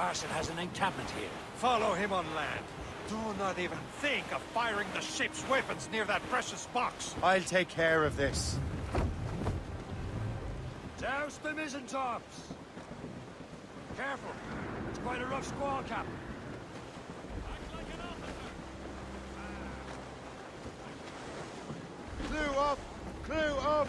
bastard has an encampment here. Follow him on land. Do not even think of firing the ship's weapons near that precious box. I'll take care of this. Douse the mizzen tops! Careful. It's quite a rough squall, Captain. Clue up! Clue up!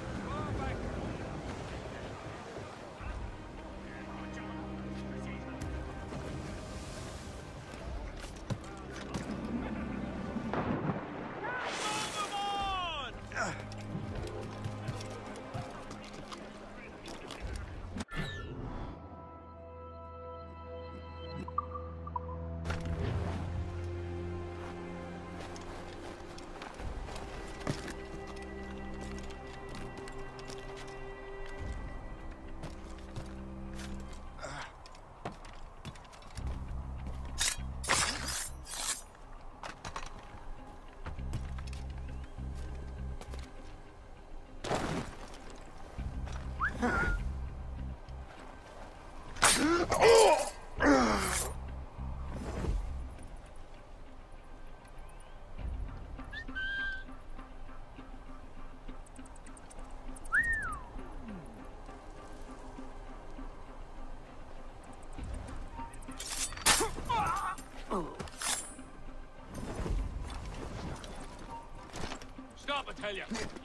Stop, I tell you!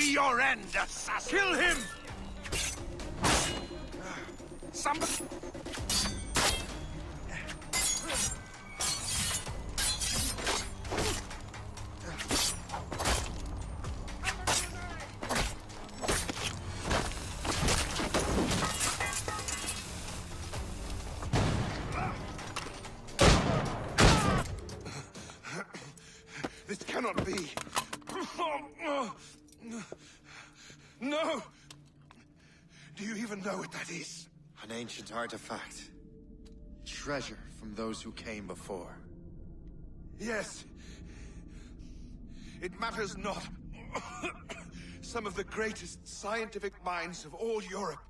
Be your end, assassin. Kill him! Ancient artifact. Treasure from those who came before. Yes. It matters not. Some of the greatest scientific minds of all Europe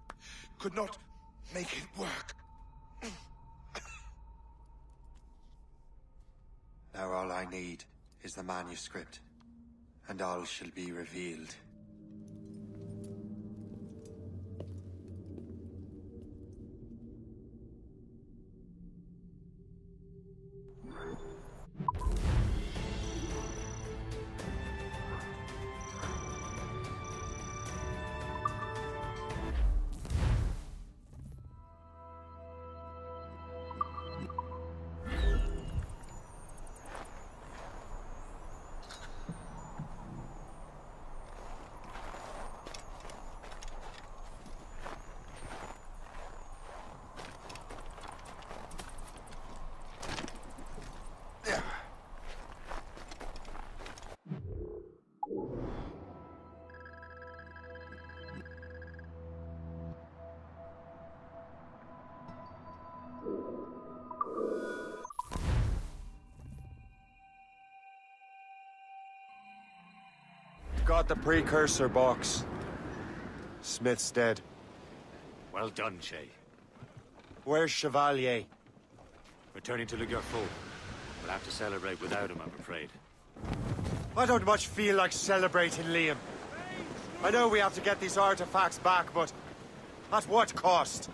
could not make it work. Now all I need is the manuscript, and all shall be revealed. Got the precursor box. Smith's dead. Well done, Shay. Where's Chevalier? Returning to Le Gerfaut. We'll have to celebrate without him, I'm afraid. I don't much feel like celebrating, Liam. I know we have to get these artifacts back, but at what cost?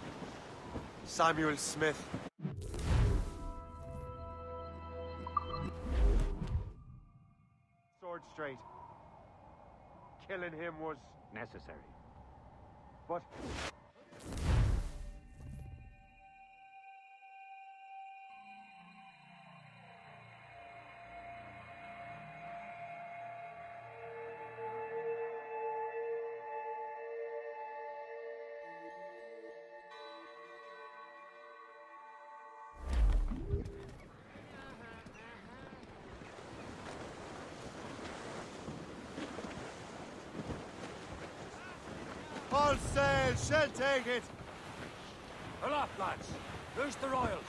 Samuel Smith. Shall take it! Aloft, lads! Loose the royals!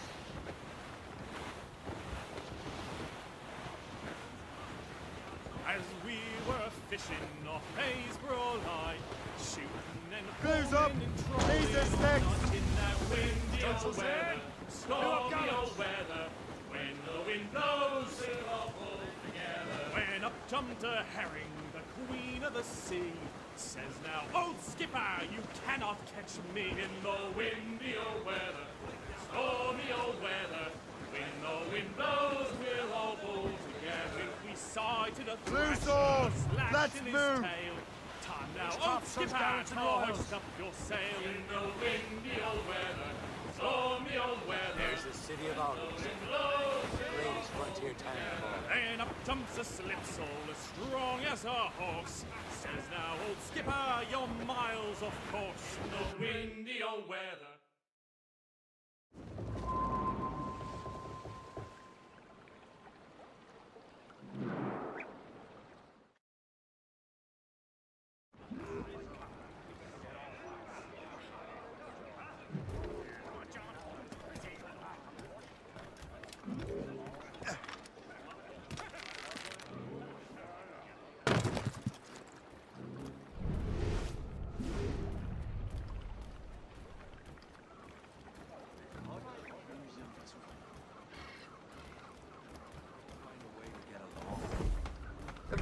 As we were fishing off Haysborough Line, shooting and Cruise up! hauling and trolling, These are sticks! not in that windy Don't old weather, stormy old weather. When the wind blows, we'll all together. When up jumped a herring, the queen of the sea, says now, old skipper, you cannot catch me in the windy old weather, stormy old weather. When the wind blows, we'll all pull together. We sighted a Loose thrasher! Let's in his move! tail. Time now, old oh, stop, skipper, to hoist up your sail in the windy old weather, stormy old weather. There's the city of Orleans. Greatest frontier town of all. And up jumps a slip slipsail as strong as a horse. Says now, old skipper, you're miles off course. The windy old weather.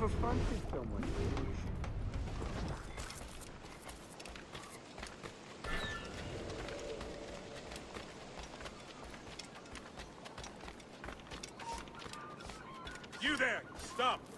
Fancy someone... You there! Stop!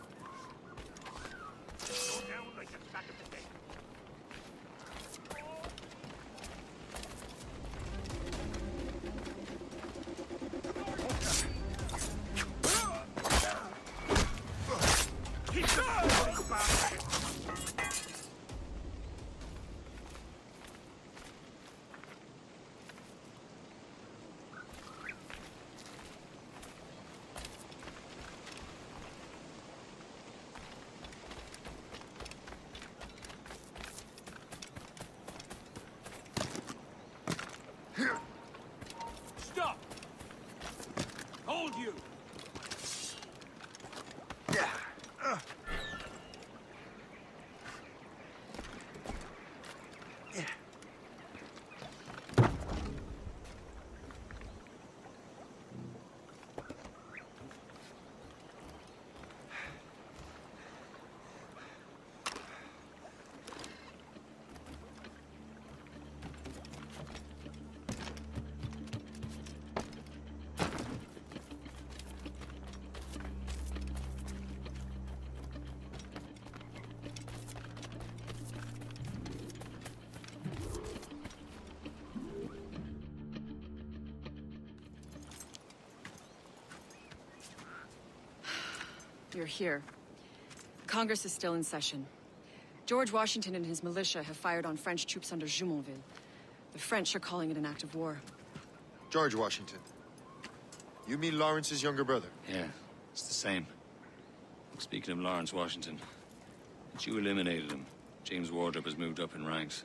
You're here. Congress is still in session. George Washington and his militia have fired on French troops under Jumonville. The French are calling it an act of war. George Washington. You mean Lawrence's younger brother? Yeah, it's the same. Speaking of Lawrence Washington, since you eliminated him, James Wardrop has moved up in ranks.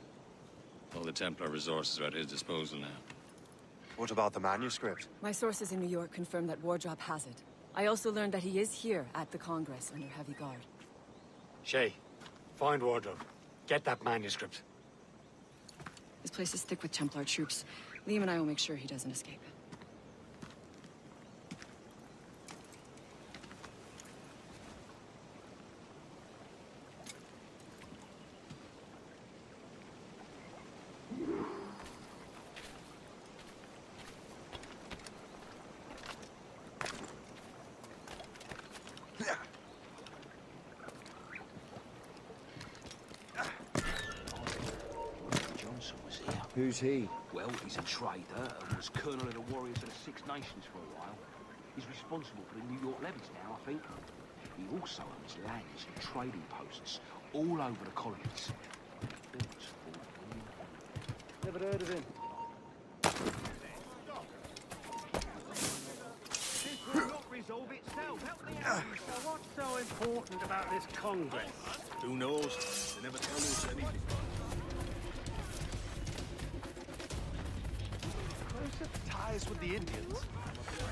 All the Templar resources are at his disposal now. What about the manuscript? My sources in New York confirm that Wardrop has it. I also learned that he is here at the Congress under heavy guard. Shay, find Wardrop. Get that manuscript. This place is thick with Templar troops. Liam and I will make sure he doesn't escape. Who's he? Well, he's a trader and was colonel of the Warriors of the Six Nations for a while. He's responsible for the New York levies now, I think. He also owns lands and trading posts all over the colonies. Never heard of him. This will not resolve itself. Help me out. So what's so important about this Congress? Who knows? They never tell us anything. Ties with the Indians.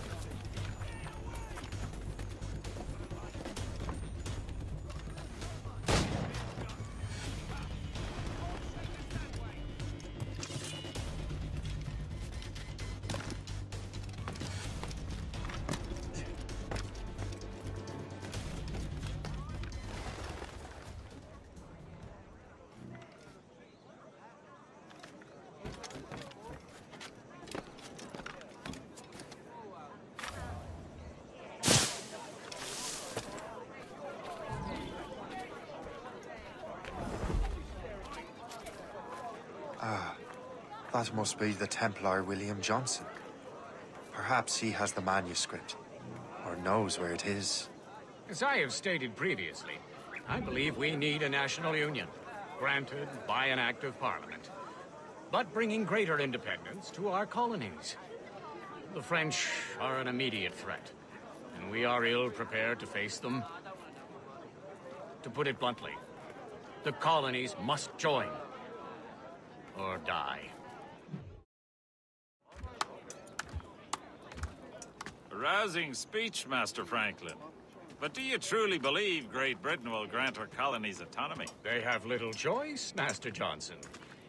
That must be the Templar William Johnson. Perhaps he has the manuscript, or knows where it is. As I have stated previously, I believe we need a national union, granted by an act of parliament, but bringing greater independence to our colonies. The French are an immediate threat, and we are ill prepared to face them. To put it bluntly, the colonies must join, or die. Rousing speech, Master Franklin. But do you truly believe Great Britain will grant her colonies autonomy? They have little choice, Master Johnson.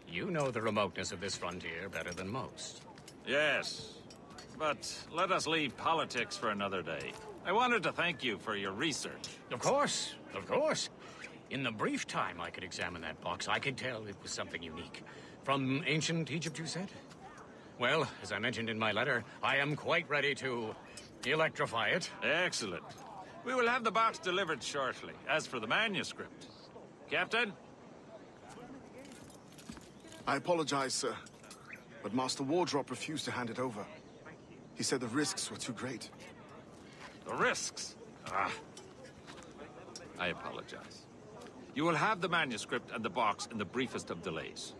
You know the remoteness of this frontier better than most. Yes. But let us leave politics for another day. I wanted to thank you for your research. Of course, of course. In the brief time I could examine that box, I could tell it was something unique. From ancient Egypt, you said? Well, as I mentioned in my letter, I am quite ready to electrify it. Excellent. We will have the box delivered shortly. As for the manuscript... Captain? I apologize, sir. But Master Wardrop refused to hand it over. He said the risks were too great. The risks? Ah. I apologize. You will have the manuscript and the box in the briefest of delays.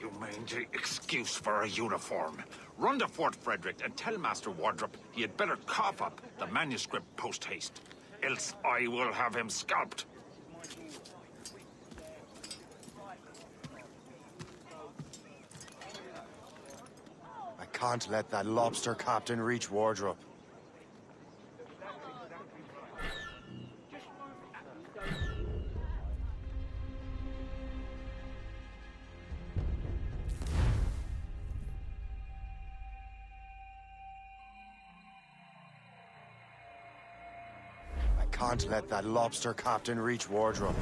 You mangy excuse for a uniform. Run to Fort Frederick and tell Master Wardrop he had better cough up the manuscript post-haste. Else I will have him scalped. I can't let that lobster captain reach Wardrop. Let that lobster captain reach Wardrop.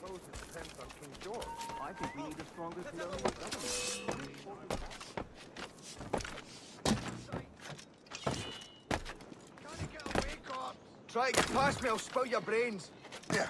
suppose it depends on King George. I think we need a stronger colonial government. Try to get past me, I'll spill your brains. Yeah.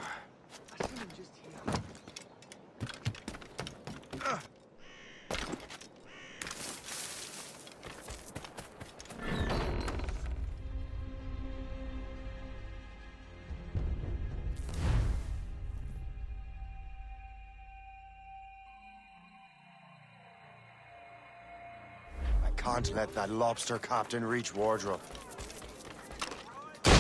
Can't let that lobster captain reach Wardrop. We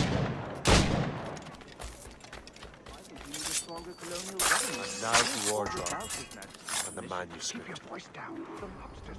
a stronger colonial government. Now to Wardrop About His Majesty. and the manuscript. Keep your voice down. The lobsters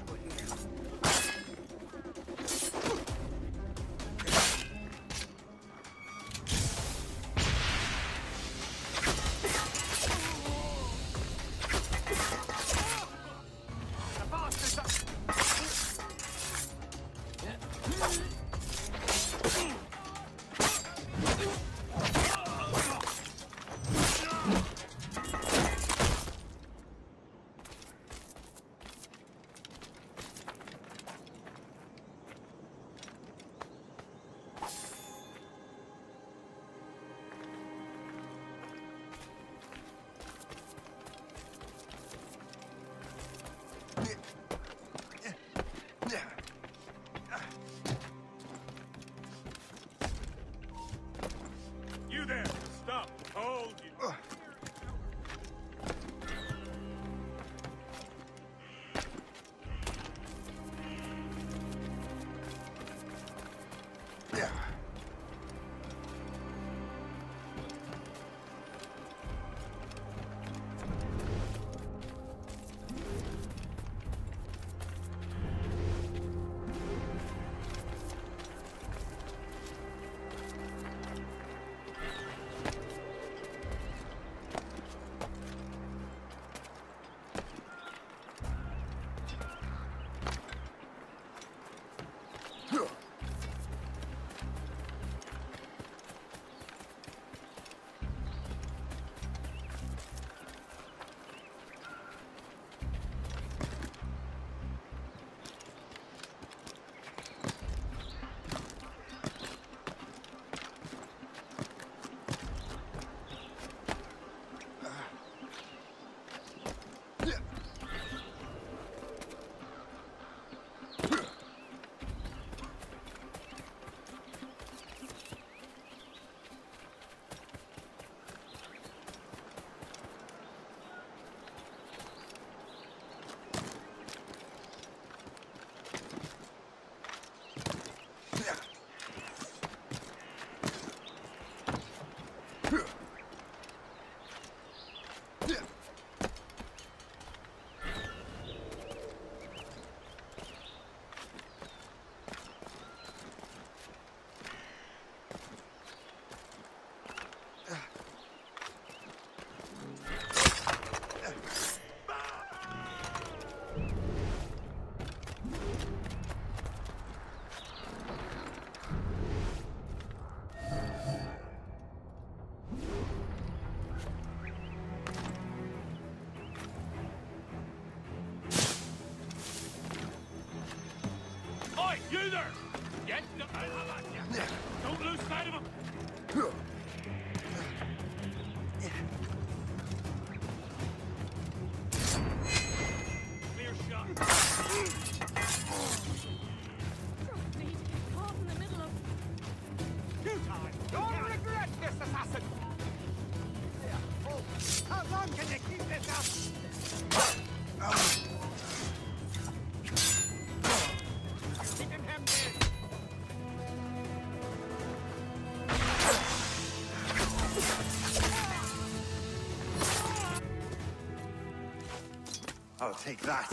take that.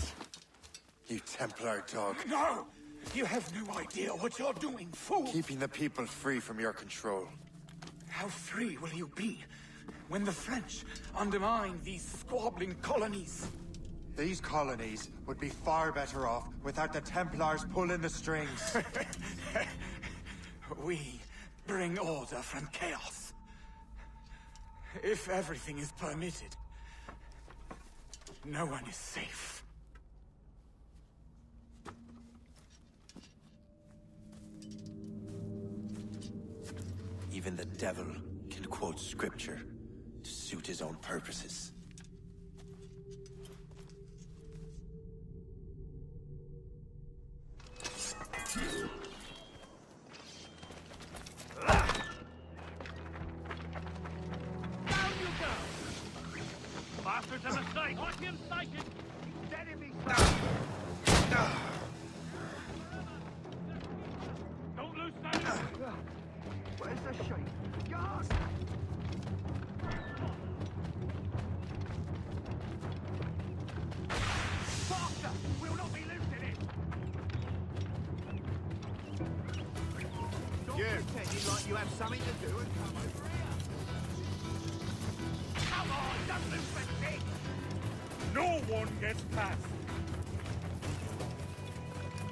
You Templar dog. No! You have no idea what you're doing, fool! Keeping the people free from your control. How free will you be when the French undermine these squabbling colonies? These colonies would be far better off without the Templars pulling the strings. we bring order from chaos. If everything is permitted, no one is safe. Even the devil can quote scripture to suit his own purposes. Bastards a mistake! Watch him psychic! Dead in me Don't lose sight! Where's the shape? Gas! Faster! We'll not be losing it! You! Like you have something to do No one gets past.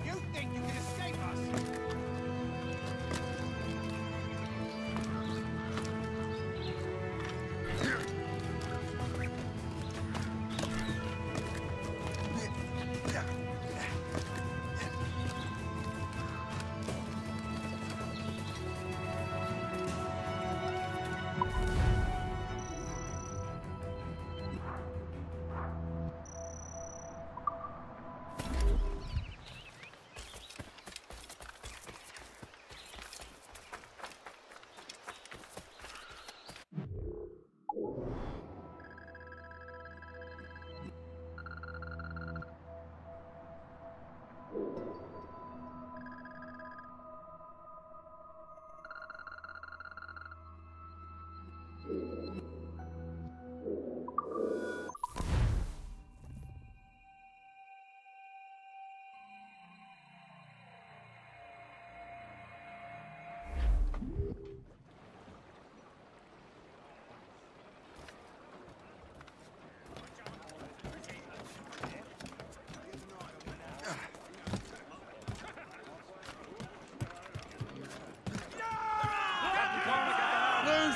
You think you can escape us?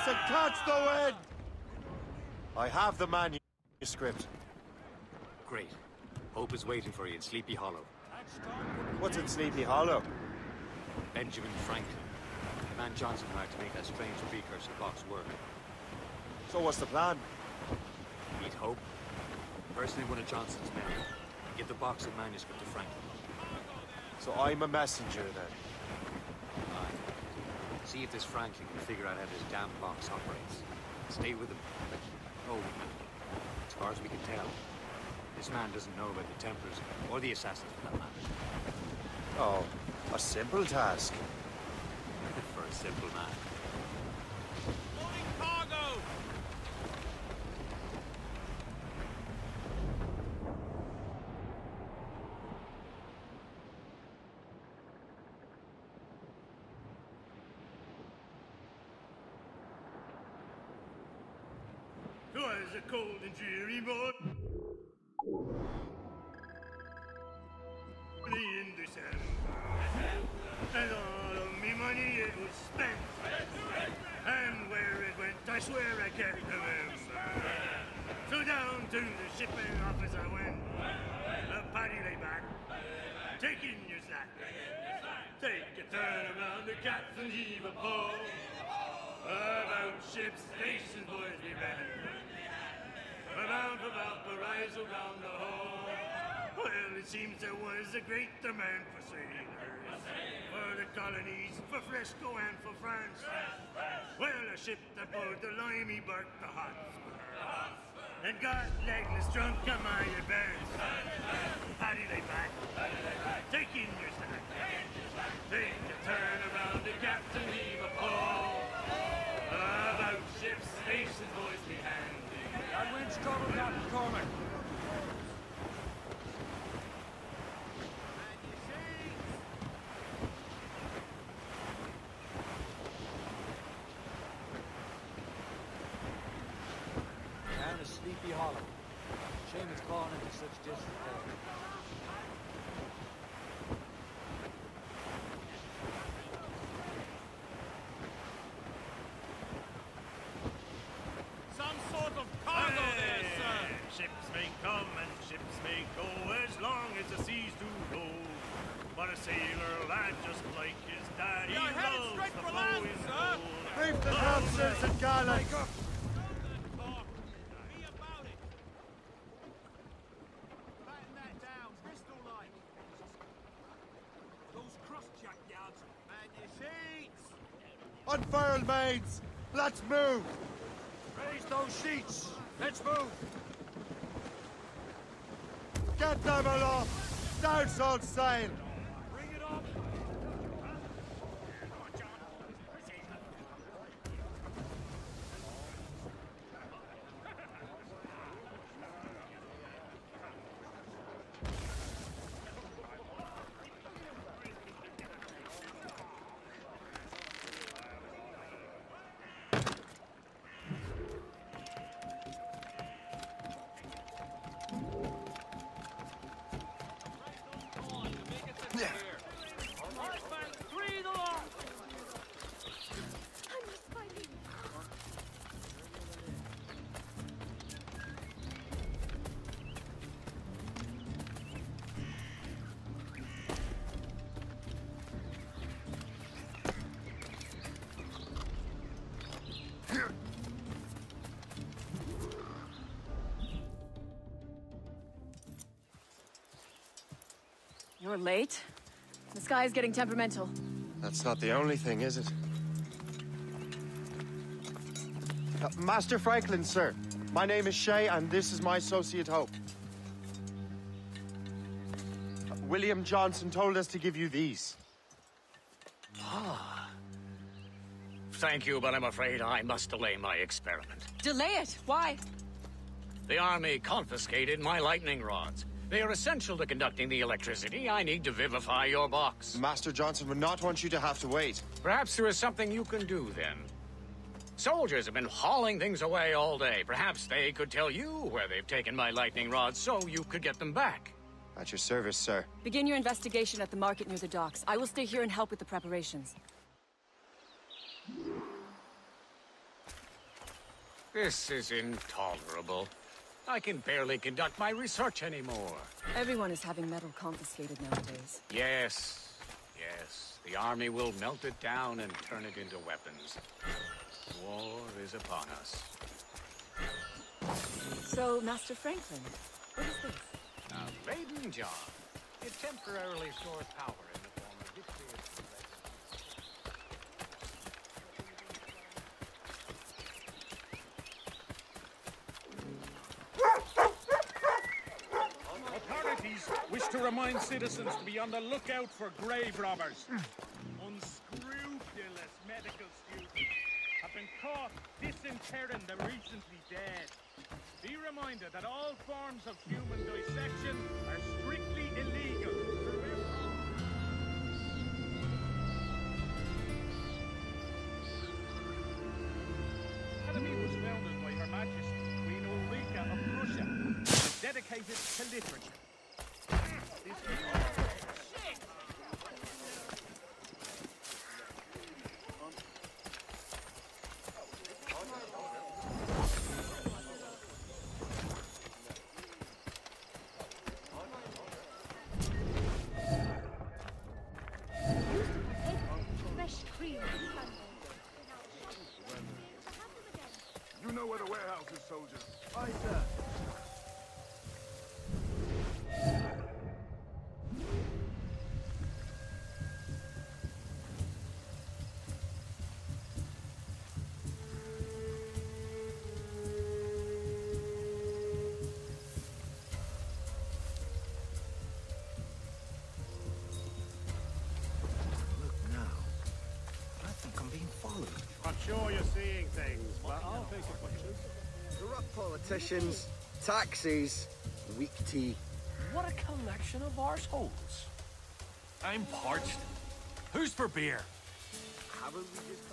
And catch the wind! I have the manuscript. Great. Hope is waiting for you in Sleepy Hollow. What's in Sleepy Hollow? Benjamin Franklin. The man Johnson hired to make that strange precursor box work. So what's the plan? Meet Hope. Personally one of Johnson's men. Give the box of manuscript to Franklin. So I'm a messenger then. See if this Franklin can figure out how this damn box operates. Stay with him. But, Oh, as far as we can tell, this man doesn't know about the Templars, or the Assassins for that matter. Oh, a simple task. for a simple man. Demand for sailors. For the colonies, for Fresco and for France. Well, a ship that pulled the limey barked the Hotspur. And got legless drunk on my advance. Paddy lay back, taking your snack. Take a turn around the captain, heave a pole. About ships, stations, boys, be handy. That wind's coming, Captain Cormac. Shame it's fallen into such disrepair. Some sort of cargo there, sir! Ships may come and ships may go as long as the seas do roll. But a sailor lad just like his daddy You're headed loves straight the for land, flowing sir. gold. Leave the nonsense and gallants! Batten that down, Bristol like. Those cross-jack yards. Man your sheets! Unfurl, mates! Let's move! Raise those sheets! Let's move! Get them aloft! Down all sail! You're late. The sky is getting temperamental. That's not the only thing, is it? Uh, Master Franklin, sir. My name is Shay, and this is my associate Hope. Uh, William Johnson told us to give you these. Ah. Thank you, but I'm afraid I must delay my experiment. Delay it! Why? The army confiscated my lightning rods. They are essential to conducting the electricity I need to vivify your box. Master Johnson would not want you to have to wait. Perhaps there is something you can do then. Soldiers have been hauling things away all day. Perhaps they could tell you where they've taken my lightning rods so you could get them back. At your service, sir. Begin your investigation at the market near the docks. I will stay here and help with the preparations. This is intolerable. I can barely conduct my research anymore. Everyone is having metal confiscated nowadays. Yes, yes. The army will melt it down and turn it into weapons. War is upon us. So, Master Franklin, what is this? A Leyden jar. It temporarily stores power in the form of vitreous. To remind citizens to be on the lookout for grave robbers. Unscrupulous medical students have been caught disinterring the recently dead. Be reminded that all forms of human dissection are strictly illegal. Was by Her Majesty Queen Ulrika of Prussia dedicated to literature. This seeing things, but I'll take it for. Corrupt politicians, taxis, weak tea. What a collection of arseholes. I'm parched. Who's for beer? Haven't we just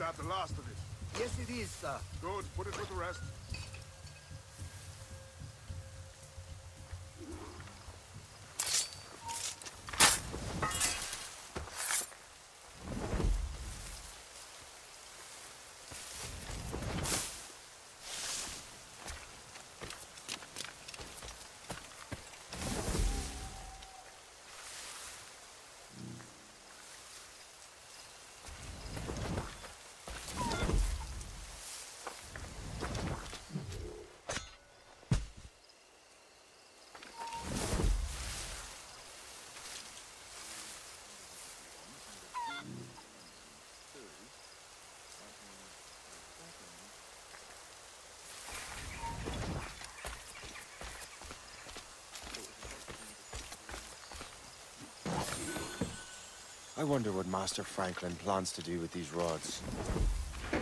that the last of it? Yes, it is, sir. Good. Put it with the rest. I wonder what Master Franklin plans to do with these rods. The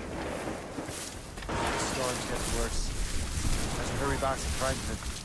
storm's getting worse. I should hurry back to Franklin.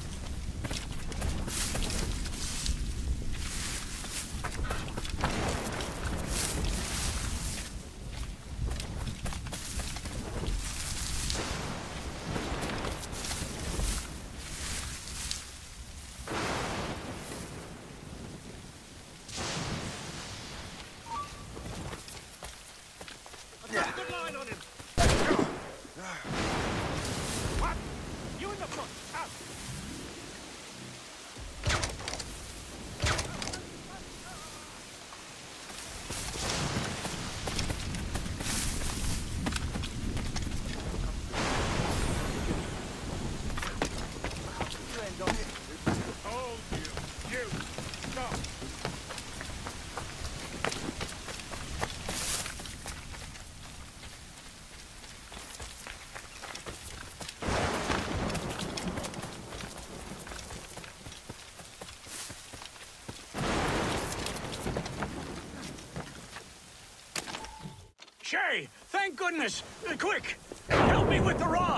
Goodness! Quick! Help me with the rods!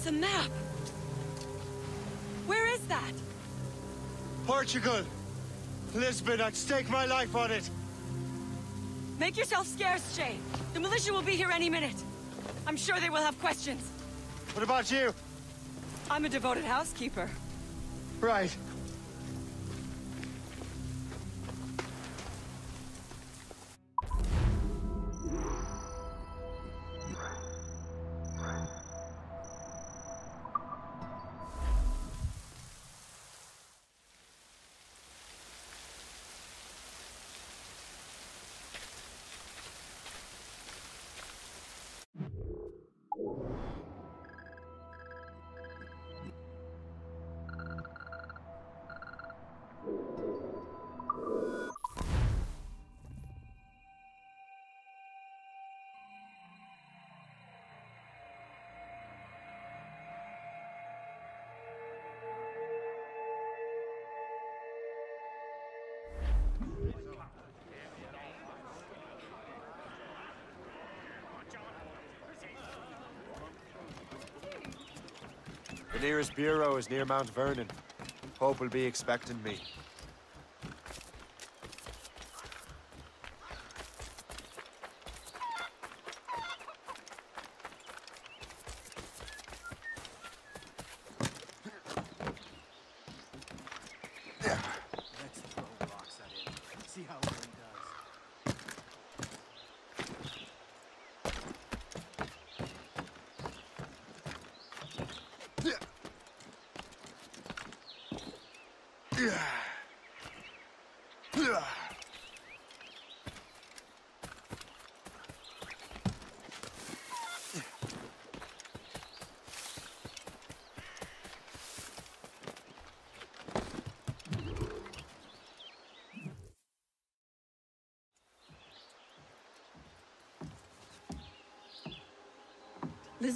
It's a map. Where is that? Portugal! Lisbon, I'd stake my life on it! Make yourself scarce, Shay. The militia will be here any minute. I'm sure they will have questions. What about you? I'm a devoted housekeeper. Right. The nearest bureau is near Mount Vernon. Hope will be expecting me. Let's throw rocks at him. See how well he does.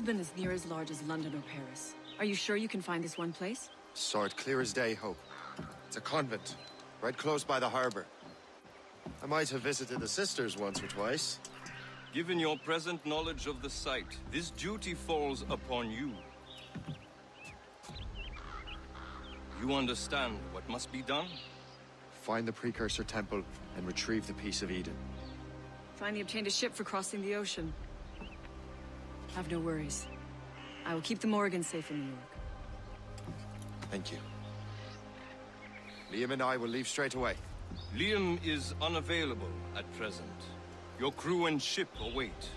Lisbon is near as large as London or Paris. Are you sure you can find this one place? Saw it clear as day, Hope. It's a convent, right close by the harbor. I might have visited the sisters once or twice. Given your present knowledge of the site, this duty falls upon you. You understand what must be done? Find the Precursor Temple and retrieve the Piece of Eden. Finally obtained a ship for crossing the ocean. Have no worries. I will keep the Morrigan safe in New York. Thank you. Liam and I will leave straight away. Liam is unavailable at present. Your crew and ship await.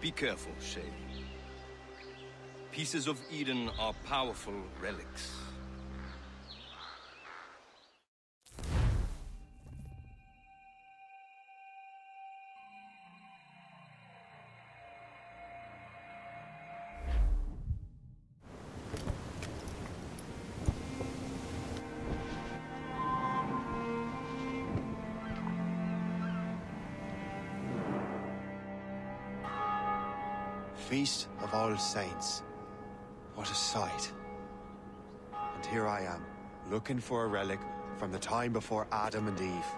Be careful, Shay. Pieces of Eden are powerful relics. Saints. What a sight. And here I am, looking for a relic from the time before Adam and Eve.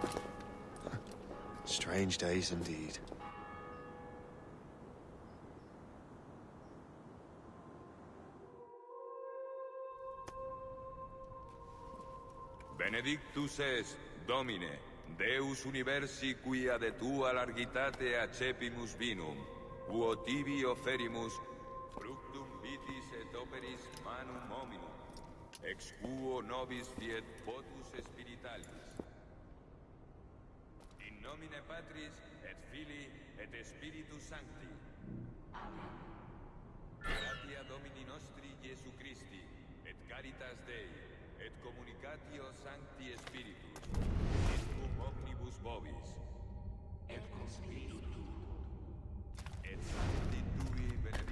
Strange days indeed. Benedictus es, Domine, Deus universi quia de tua largitate accepimus vinum, uo tibi offerimus vitis et operis manum hominum, ex quo nobis fiet potus spiritualis. In nomine Patris et Filii et Spiritus Sancti. Amen. Gratia Domini nostri Iesu Christi, et caritas Dei, et communicatio Sancti Spiritus, et cum omnibus vobis, et cum spiritu et sancti tui benedicant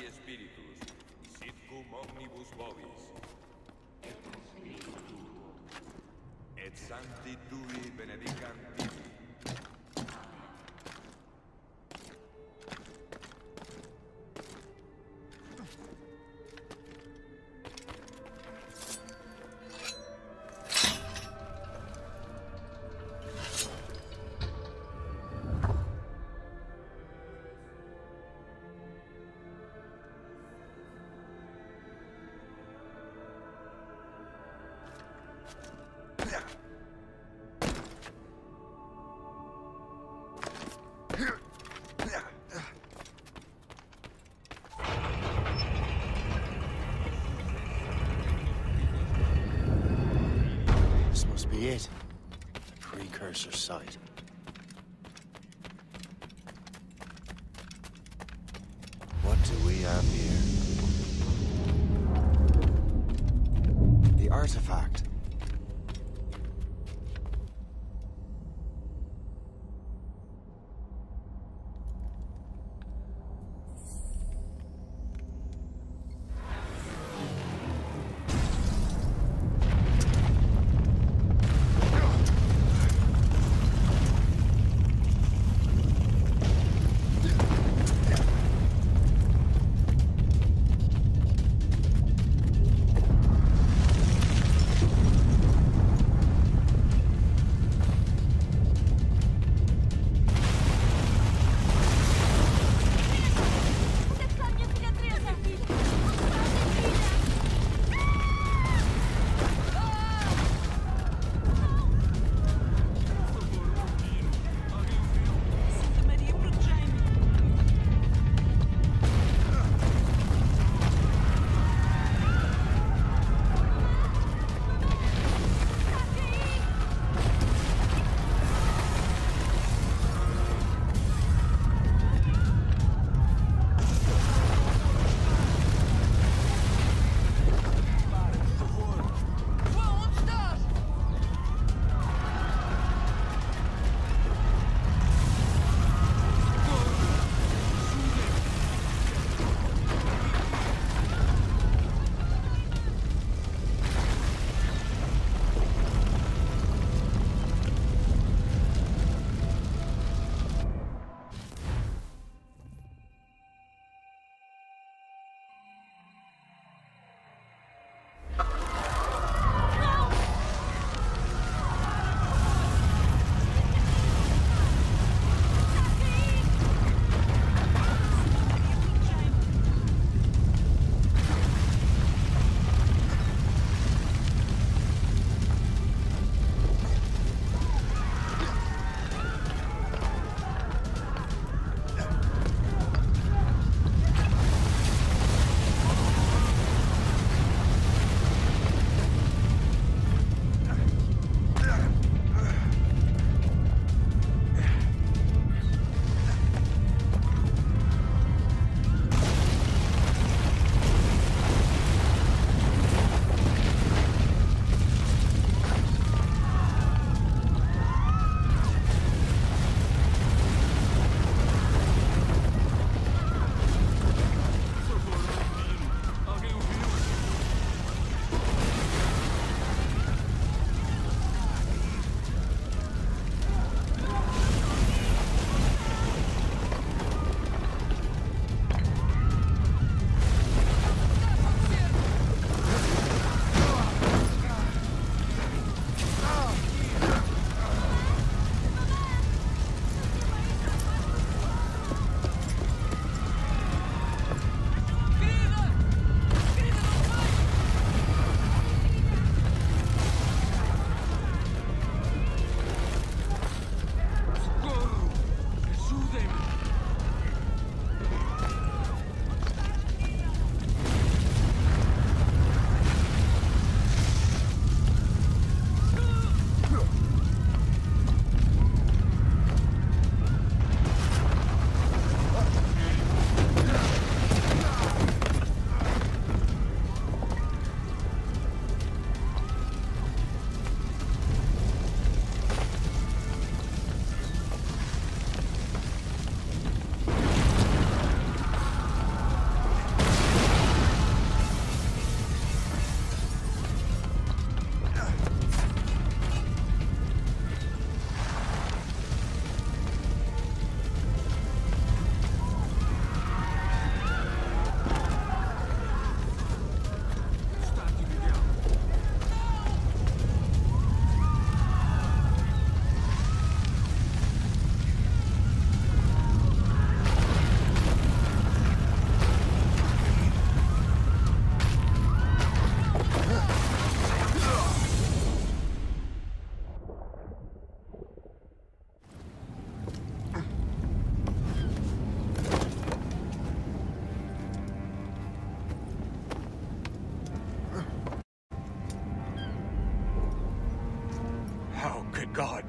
y espíritus, omnibus vobis. Et sancti tui benedictus. Professor's sight.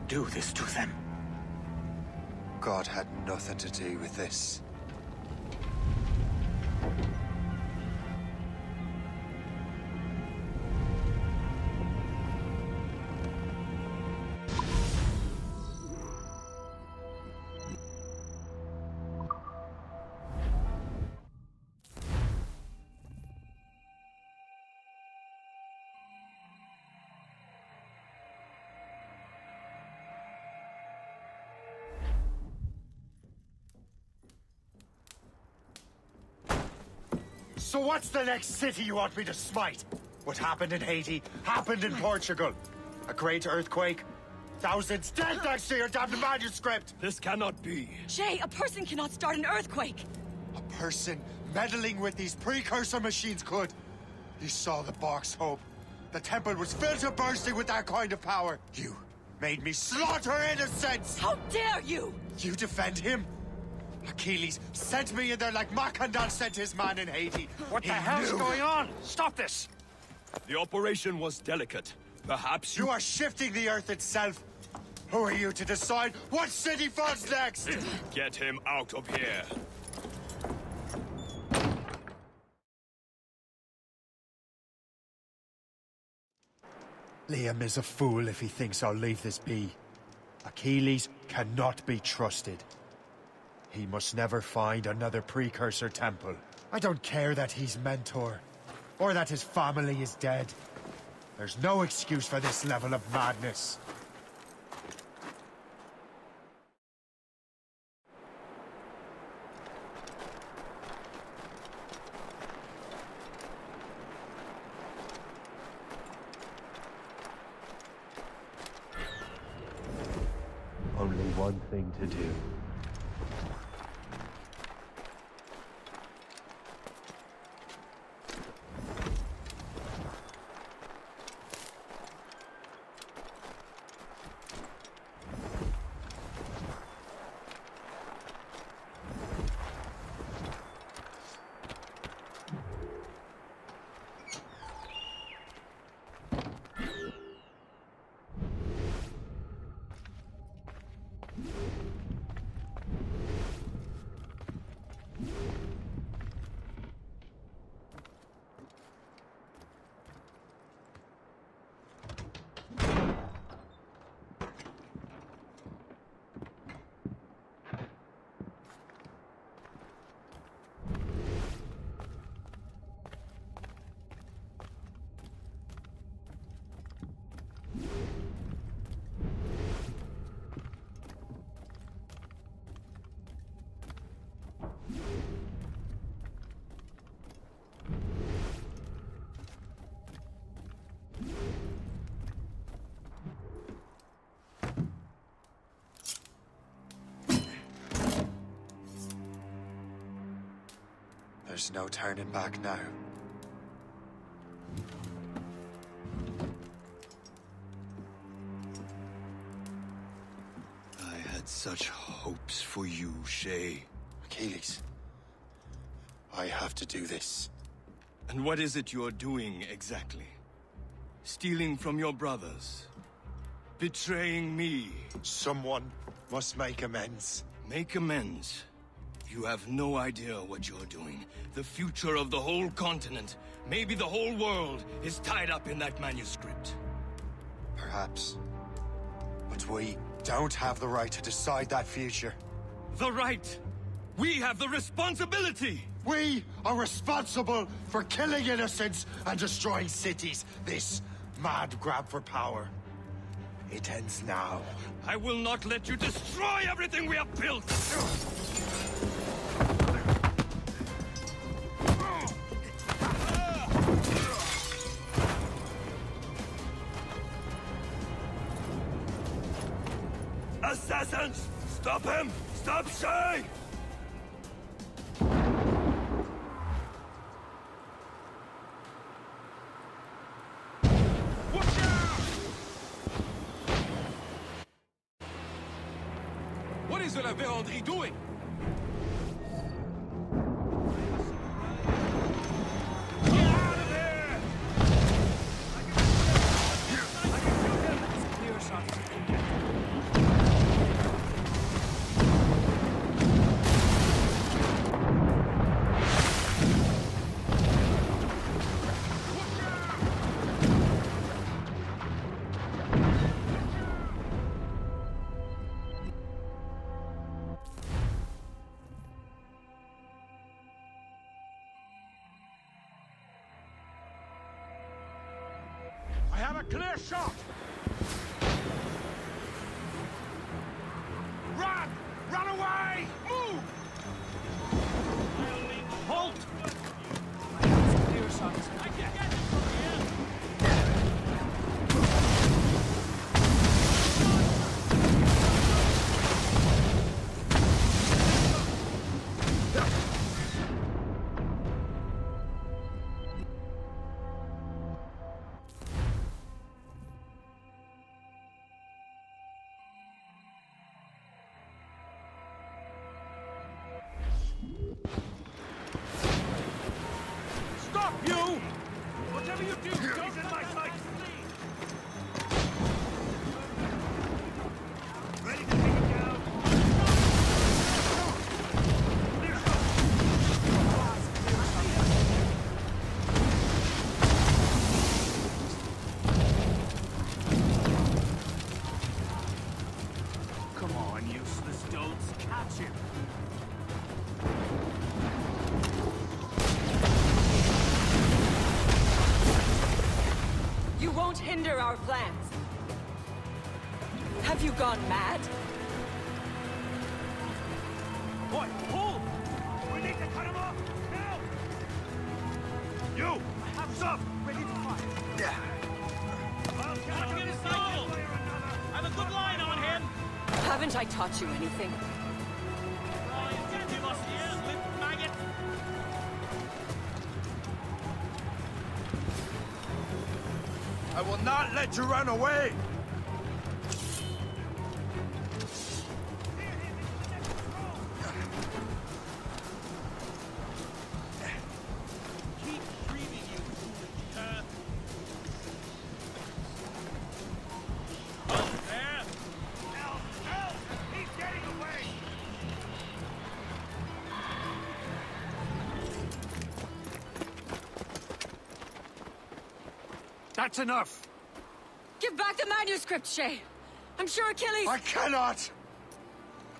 Do this to them? God had nothing to do with this. So what's the next city you want me to smite? What happened in Haiti happened in Portugal. A great earthquake. Thousands dead thanks to your damned manuscript! This cannot be. Shay, a person cannot start an earthquake! A person meddling with these precursor machines could. You saw the box, Hope. The temple was filled to bursting with that kind of power. You made me slaughter innocents! How dare you! You defend him? Achilles sent me in there like Mackandal sent his man in Haiti. What the He hell's knew. going on? Stop this! The operation was delicate. Perhaps you... You are shifting the earth itself. Who are you to decide what city falls next? Get him out of here. Liam is a fool if he thinks I'll leave this be. Achilles cannot be trusted. He must never find another precursor temple. I don't care that he's mentor, or that his family is dead. There's no excuse for this level of madness. There's no turning back now. I had such hopes for you, Shay. Achilles. I have to do this. And what is it you're doing exactly? Stealing from your brothers? Betraying me? Someone must make amends. Make amends? You have no idea what you're doing. The future of the whole continent, maybe the whole world, is tied up in that manuscript. Perhaps. But we don't have the right to decide that future. The right! We have the responsibility! We are responsible for killing innocents and destroying cities. This mad grab for power. It ends now. I will not let you destroy everything we have built! Assassins! Stop him! You won't hinder our plans. Have you gone mad? Boy, pull! We need to cut him off! Now! You! Hands up! Ready to fight! Yeah. Gotta get his cycle! I have a good line on him! Haven't I taught you anything? Not let you run away! That's breathing, manuscript, Shay! I'm sure Achilles... I cannot!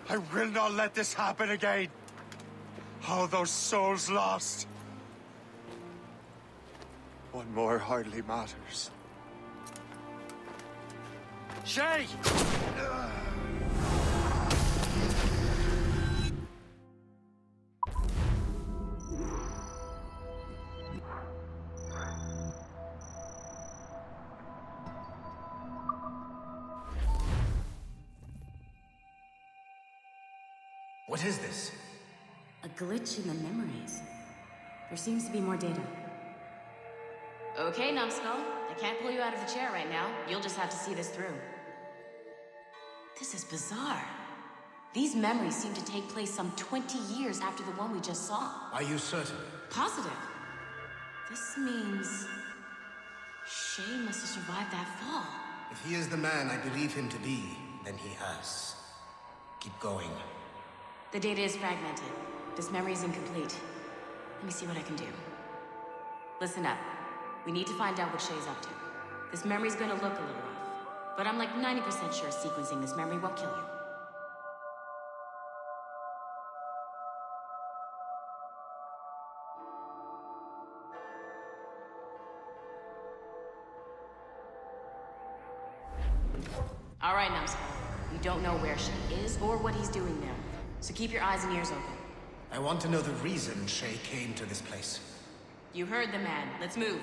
I will not let this happen again! All those souls lost! One more hardly matters. Shay! What is this? A glitch in the memories. There seems to be more data. Okay, numbskull. I can't pull you out of the chair right now. You'll just have to see this through. This is bizarre. These memories seem to take place some 20 years after the one we just saw. Are you certain? Positive. This means... Shay must have survived that fall. If he is the man I believe him to be, then he has. Keep going. The data is fragmented. This memory is incomplete. Let me see what I can do. Listen up. We need to find out what Shay's up to. This memory's gonna look a little rough, but I'm like 90% sure sequencing this memory won't kill you. All right, numbskull. We don't know where she is or what he's doing there. So keep your eyes and ears open. I want to know the reason Shay came to this place. You heard the man. Let's move.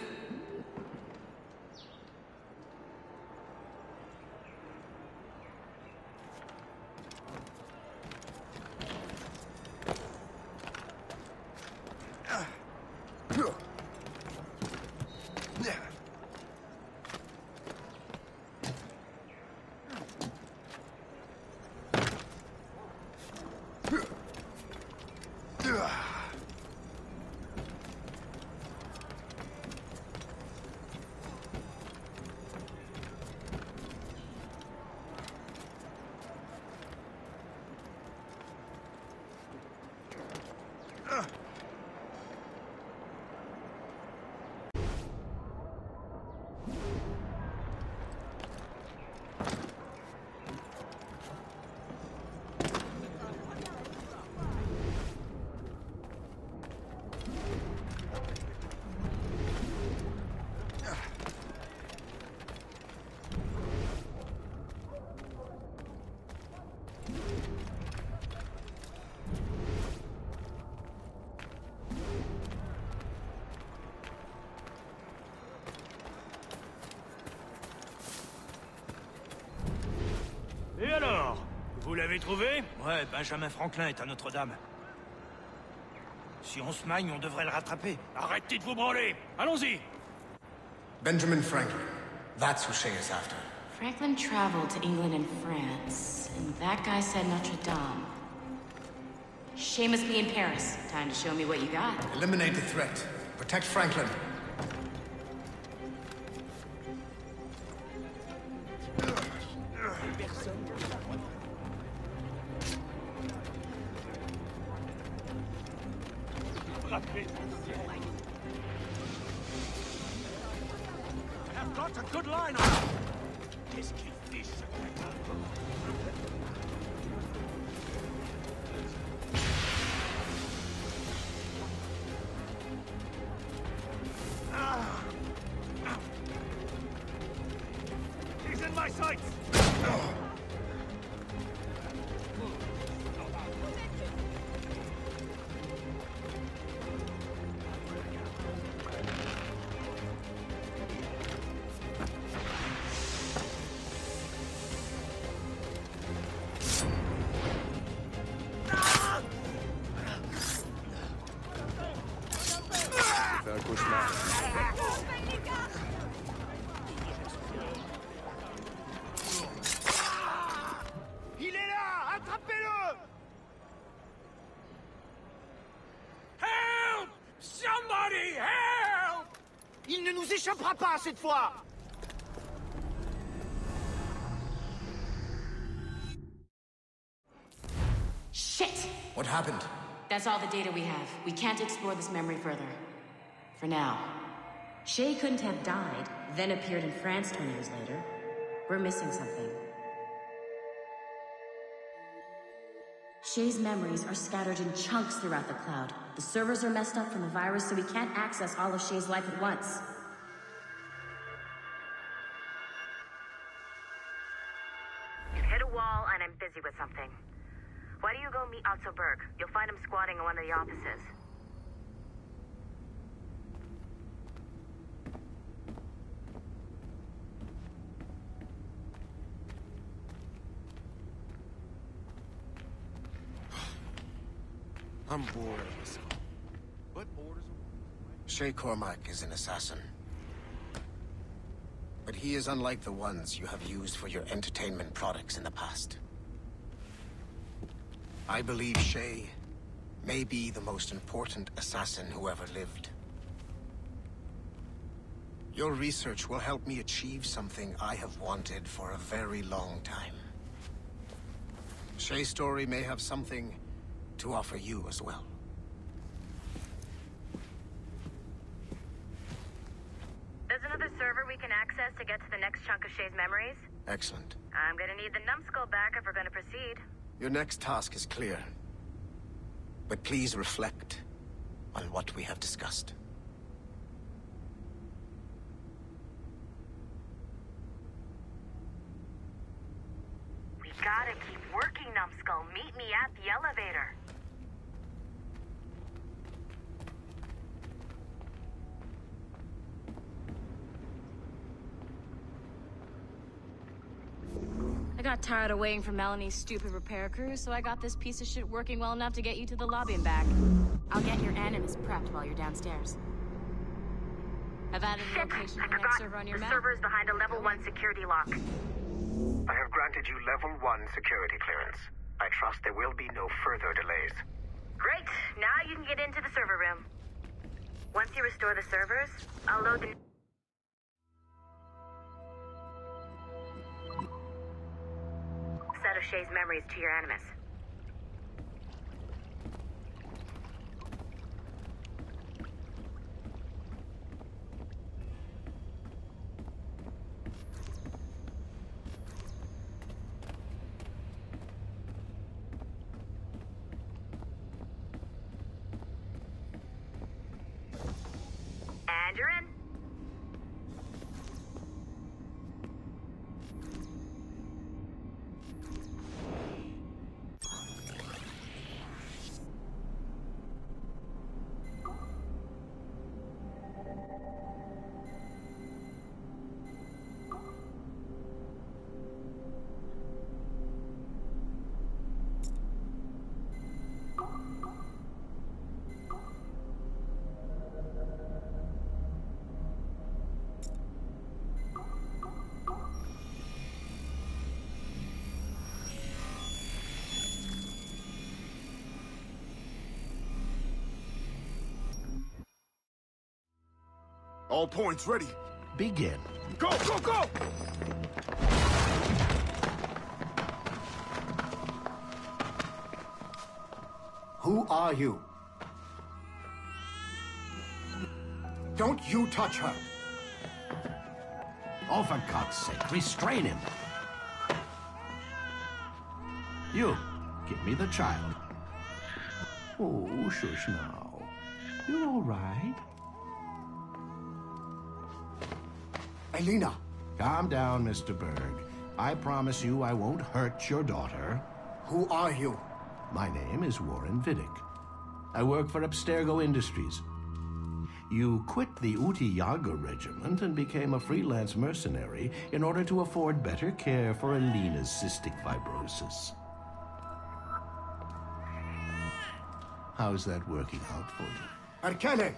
L'avez trouvé Ouais, Benjamin Franklin est à Notre-Dame. Si on se magne, on devrait le rattraper. Arrêtez de vous branler Allons-y Benjamin Franklin. That's who Shay is after. Franklin traveled to England and France, and that guy said Notre Dame. Shay must be in Paris. Time to show me what you got. Eliminate the threat. Protect Franklin. Pas cette fois Shit! What happened? That's all the data we have. We can't explore this memory further. For now. Shay couldn't have died, then appeared in France 20 years later. We're missing something. Shay's memories are scattered in chunks throughout the cloud. The servers are messed up from the virus, so we can't access all of Shay's life at once. I'm bored of this. What orders? Shay Cormac is an assassin. But he is unlike the ones you have used for your entertainment products in the past. I believe Shay may be the most important assassin who ever lived. Your research will help me achieve something I have wanted for a very long time. Shay's story may have something to offer you as well. There's another server we can access to get to the next chunk of Shay's memories. Excellent. I'm gonna need the numbskull back if we're gonna proceed. Your next task is clear. But please reflect on what we have discussed. We gotta keep working, numbskull. Meet me at the elevator. Got tired of waiting for Melanie's stupid repair crew, so I got this piece of shit working well enough to get you to the lobby and back. I'll get your animus prepped while you're downstairs. I've added a location I for the next forgot. server on your the map. server's behind a level one security lock. I have granted you level one security clearance. I trust there will be no further delays. Great. Now you can get into the server room. Once you restore the servers, I'll load the Shay's memories to your animus. All points ready. Begin. Go, go, go! Who are you? Don't you touch her! Oh, for God's sake, restrain him. You, give me the child. Oh, shush now. You're all right. Elena! Calm down, Mr. Berg. I promise you I won't hurt your daughter. Who are you? My name is Warren Vidic. I work for Abstergo Industries. You quit the Utti Jaeger regiment and became a freelance mercenary in order to afford better care for Elena's cystic fibrosis. How's that working out for you? Arkele!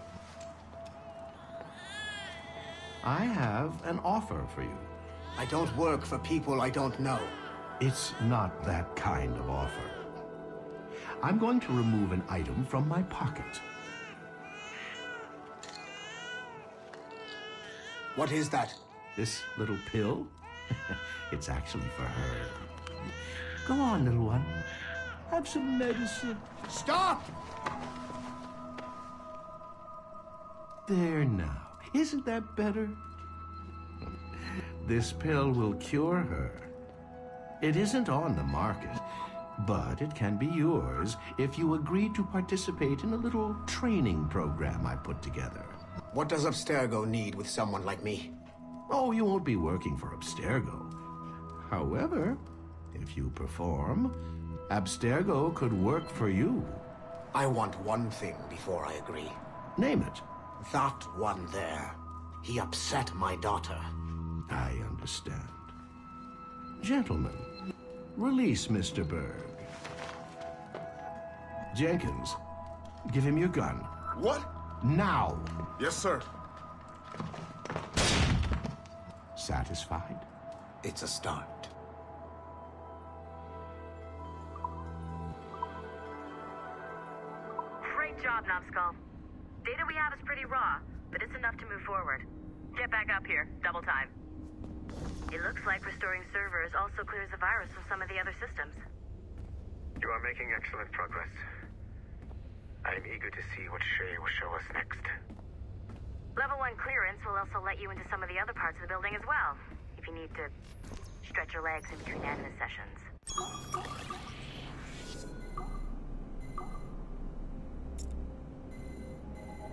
I have an offer for you. I don't work for people I don't know. It's not that kind of offer. I'm going to remove an item from my pocket. What is that? This little pill? it's actually for her. Go on, little one. Have some medicine. Stop! There now. Isn't that better? This pill will cure her. It isn't on the market, but it can be yours if you agree to participate in a little training program I put together. What does Abstergo need with someone like me? Oh, you won't be working for Abstergo. However, if you perform, Abstergo could work for you. I want one thing before I agree. Name it. That one there. He upset my daughter. I understand. Gentlemen, release Mr. Berg. Jenkins, give him your gun. What? Now! Yes, sir. Satisfied? It's a start. Great job, Numbskull. Data we have is pretty raw, but it's enough to move forward. Get back up here. Double time. It looks like restoring servers also clears the virus from some of the other systems. You are making excellent progress. I am eager to see what Shay will show us next. Level 1 clearance will also let you into some of the other parts of the building as well, if you need to stretch your legs in between admin sessions.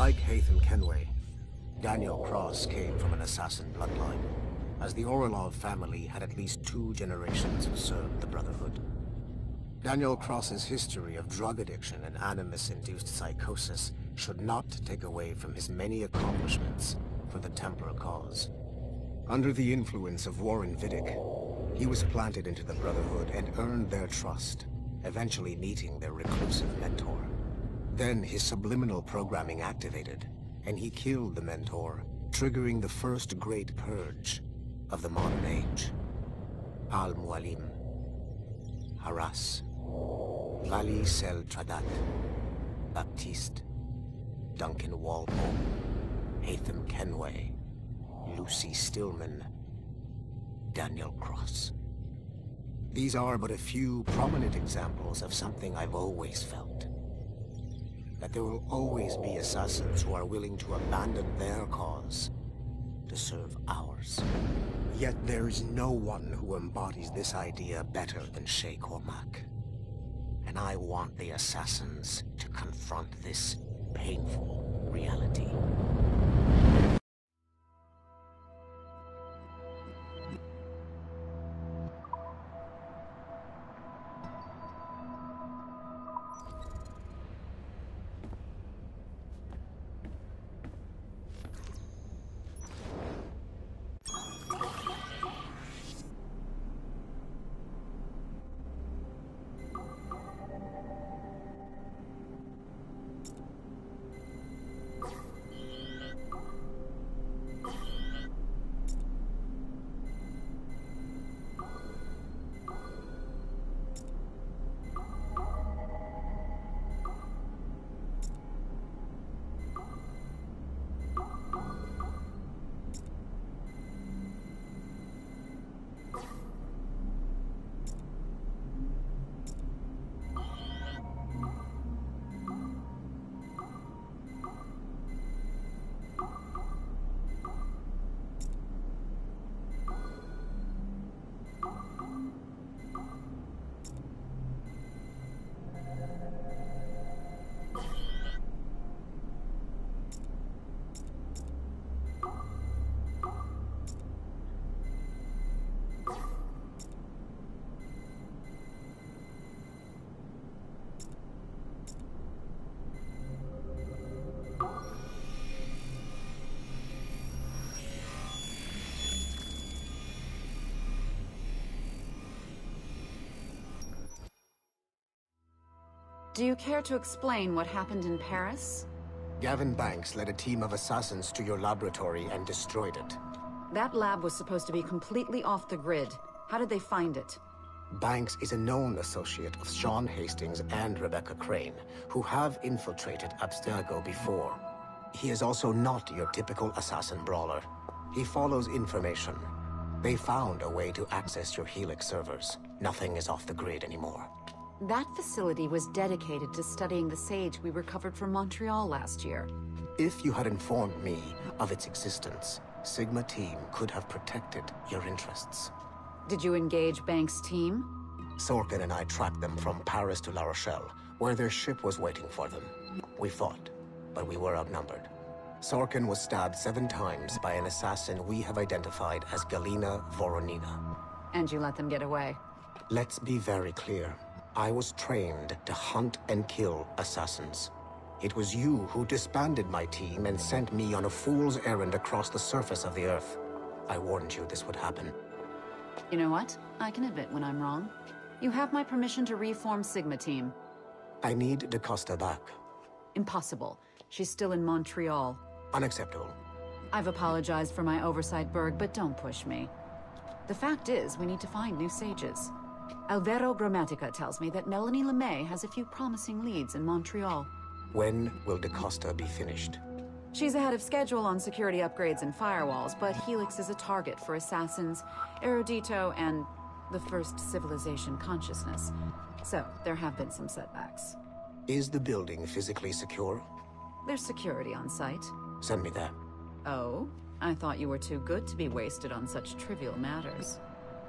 Like Haytham Kenway, Daniel Cross came from an assassin bloodline, as the Orlov family had at least two generations who served the Brotherhood. Daniel Cross's history of drug addiction and animus-induced psychosis should not take away from his many accomplishments for the Templar cause. Under the influence of Warren Vidic, he was planted into the Brotherhood and earned their trust, eventually meeting their reclusive mentor. Then his subliminal programming activated, and he killed the mentor, triggering the first great purge of the modern age. Al-Mualim. Haras. Vali cel Tradat. Baptiste. Duncan Walpole. Haytham Kenway. Lucy Stillman. Daniel Cross. These are but a few prominent examples of something I've always felt. That there will always be assassins who are willing to abandon their cause to serve ours. Yet there is no one who embodies this idea better than Shay Cormac. And I want the assassins to confront this painful reality. Do you care to explain what happened in Paris? Gavin Banks led a team of assassins to your laboratory and destroyed it. That lab was supposed to be completely off the grid. How did they find it? Banks is a known associate of Sean Hastings and Rebecca Crane, who have infiltrated Abstergo before. He is also not your typical assassin brawler. He follows information. They found a way to access your Helix servers. Nothing is off the grid anymore. That facility was dedicated to studying the sage we recovered from Montreal last year. If you had informed me of its existence, Sigma Team could have protected your interests. Did you engage Banks' team? Sorkin and I tracked them from Paris to La Rochelle, where their ship was waiting for them. We fought, but we were outnumbered. Sorkin was stabbed seven times by an assassin we have identified as Galina Voronina. And you let them get away? Let's be very clear. I was trained to hunt and kill assassins. It was you who disbanded my team and sent me on a fool's errand across the surface of the Earth. I warned you this would happen. You know what? I can admit when I'm wrong. You have my permission to reform Sigma Team. I need DaCosta back. Impossible. She's still in Montreal. Unacceptable. I've apologized for my oversight, Berg, but don't push me. The fact is, we need to find new sages. Alvaro Grammatica tells me that Melanie LeMay has a few promising leads in Montreal. When will DaCosta be finished? She's ahead of schedule on security upgrades and firewalls, but Helix is a target for assassins, Erudito, and the first civilization consciousness. So, there have been some setbacks. Is the building physically secure? There's security on site. Send me there. Oh? I thought you were too good to be wasted on such trivial matters.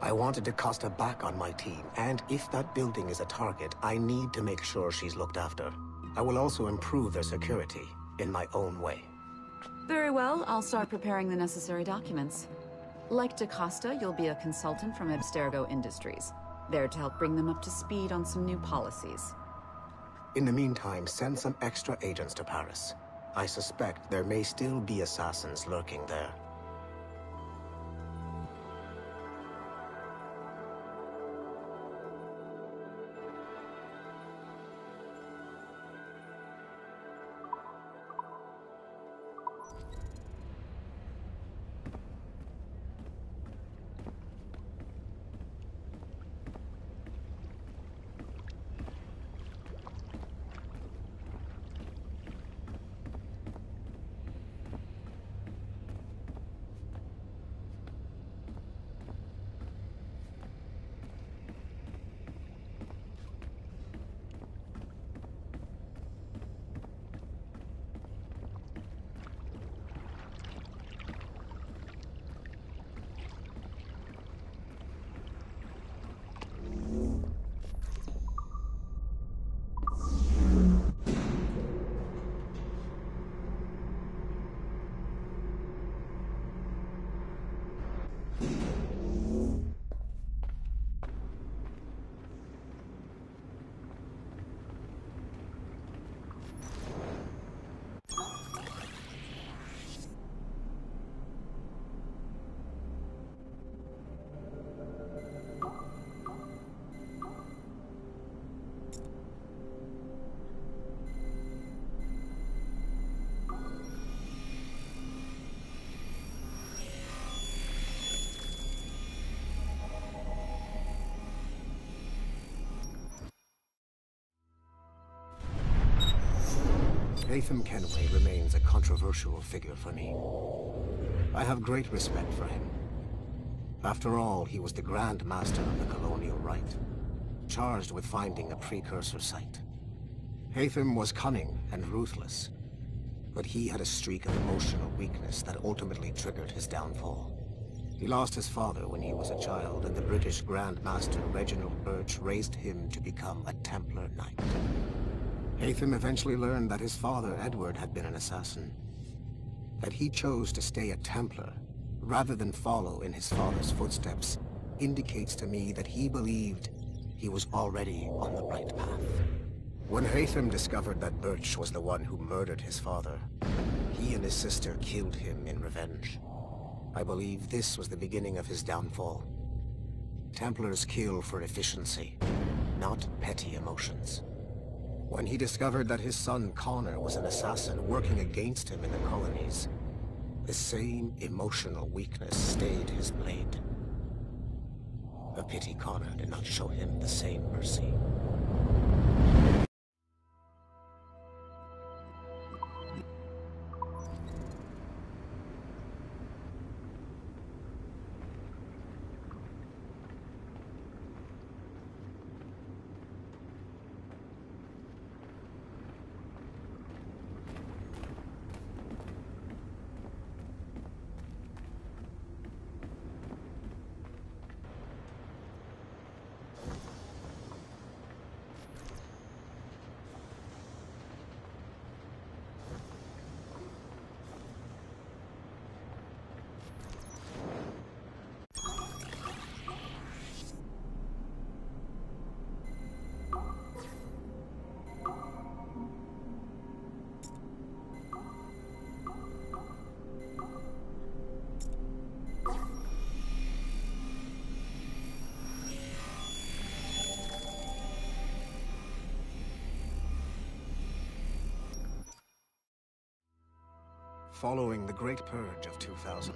I wanted to DaCosta back on my team, and if that building is a target, I need to make sure she's looked after. I will also improve their security, in my own way. Very well, I'll start preparing the necessary documents. Like DaCosta, you'll be a consultant from Abstergo Industries, there to help bring them up to speed on some new policies. In the meantime, send some extra agents to Paris. I suspect there may still be assassins lurking there. Haytham Kenway remains a controversial figure for me. I have great respect for him. After all, he was the Grand Master of the Colonial Rite, charged with finding a precursor site. Haytham was cunning and ruthless, but he had a streak of emotional weakness that ultimately triggered his downfall. He lost his father when he was a child, and the British Grand Master Reginald Birch raised him to become a Templar Knight. Haytham eventually learned that his father, Edward, had been an assassin. That he chose to stay a Templar, rather than follow in his father's footsteps, indicates to me that he believed he was already on the right path. When Haytham discovered that Birch was the one who murdered his father, he and his sister killed him in revenge. I believe this was the beginning of his downfall. Templars kill for efficiency, not petty emotions. When he discovered that his son Connor was an assassin working against him in the colonies, the same emotional weakness stayed his blade. A pity Connor did not show him the same mercy. Following the Great Purge of 2000,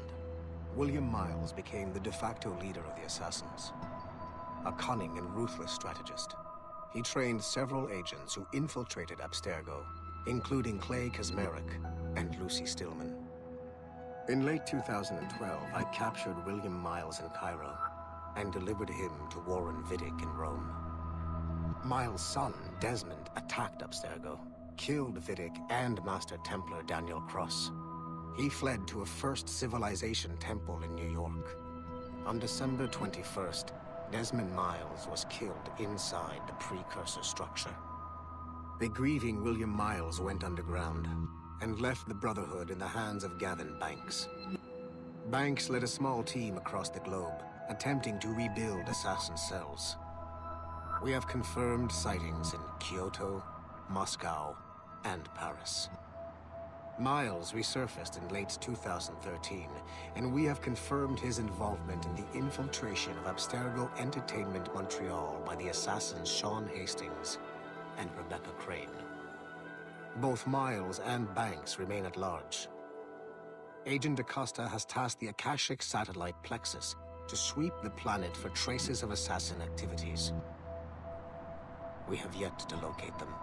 William Miles became the de facto leader of the Assassins. A cunning and ruthless strategist, he trained several agents who infiltrated Abstergo, including Clay Kaczmarek and Lucy Stillman. In late 2012, I captured William Miles in Cairo and delivered him to Warren Vidic in Rome. Miles' son, Desmond, attacked Abstergo, killed Vidic and Master Templar Daniel Cross, he fled to a First Civilization temple in New York. On December 21st, Desmond Miles was killed inside the precursor structure. The grieving William Miles went underground, and left the Brotherhood in the hands of Gavin Banks. Banks led a small team across the globe, attempting to rebuild assassin cells. We have confirmed sightings in Kyoto, Moscow, and Paris. Miles resurfaced in late 2013, and we have confirmed his involvement in the infiltration of Abstergo Entertainment Montreal by the assassins Sean Hastings and Rebecca Crane. Both Miles and Banks remain at large. Agent DaCosta has tasked the Akashic satellite Plexus to sweep the planet for traces of assassin activities. We have yet to locate them.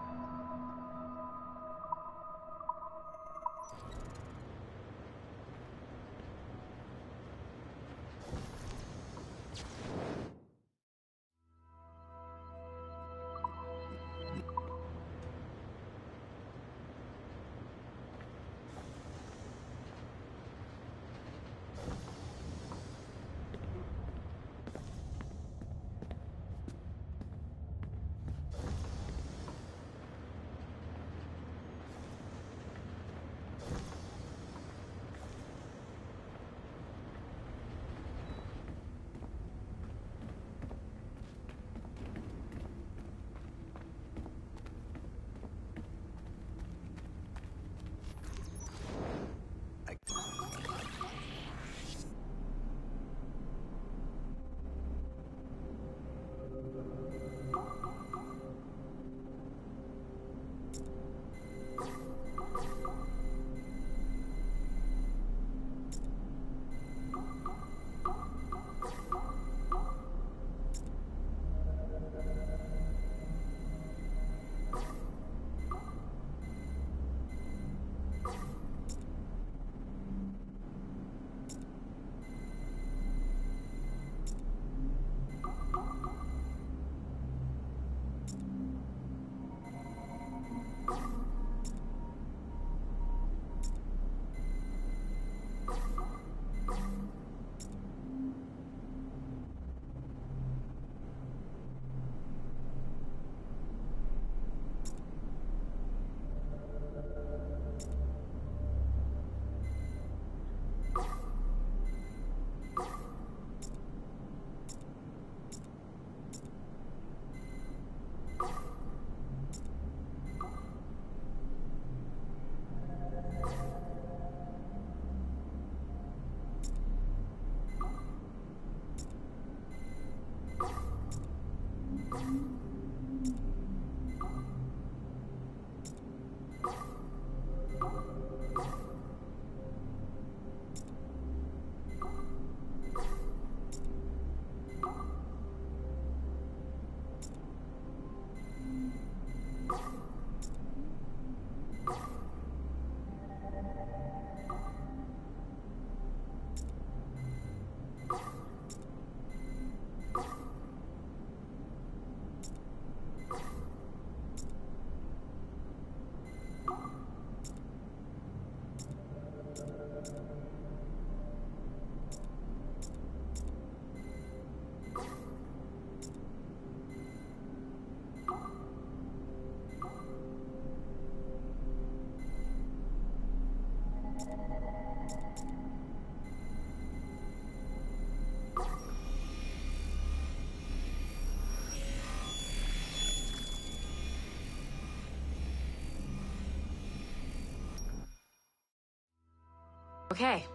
Okay.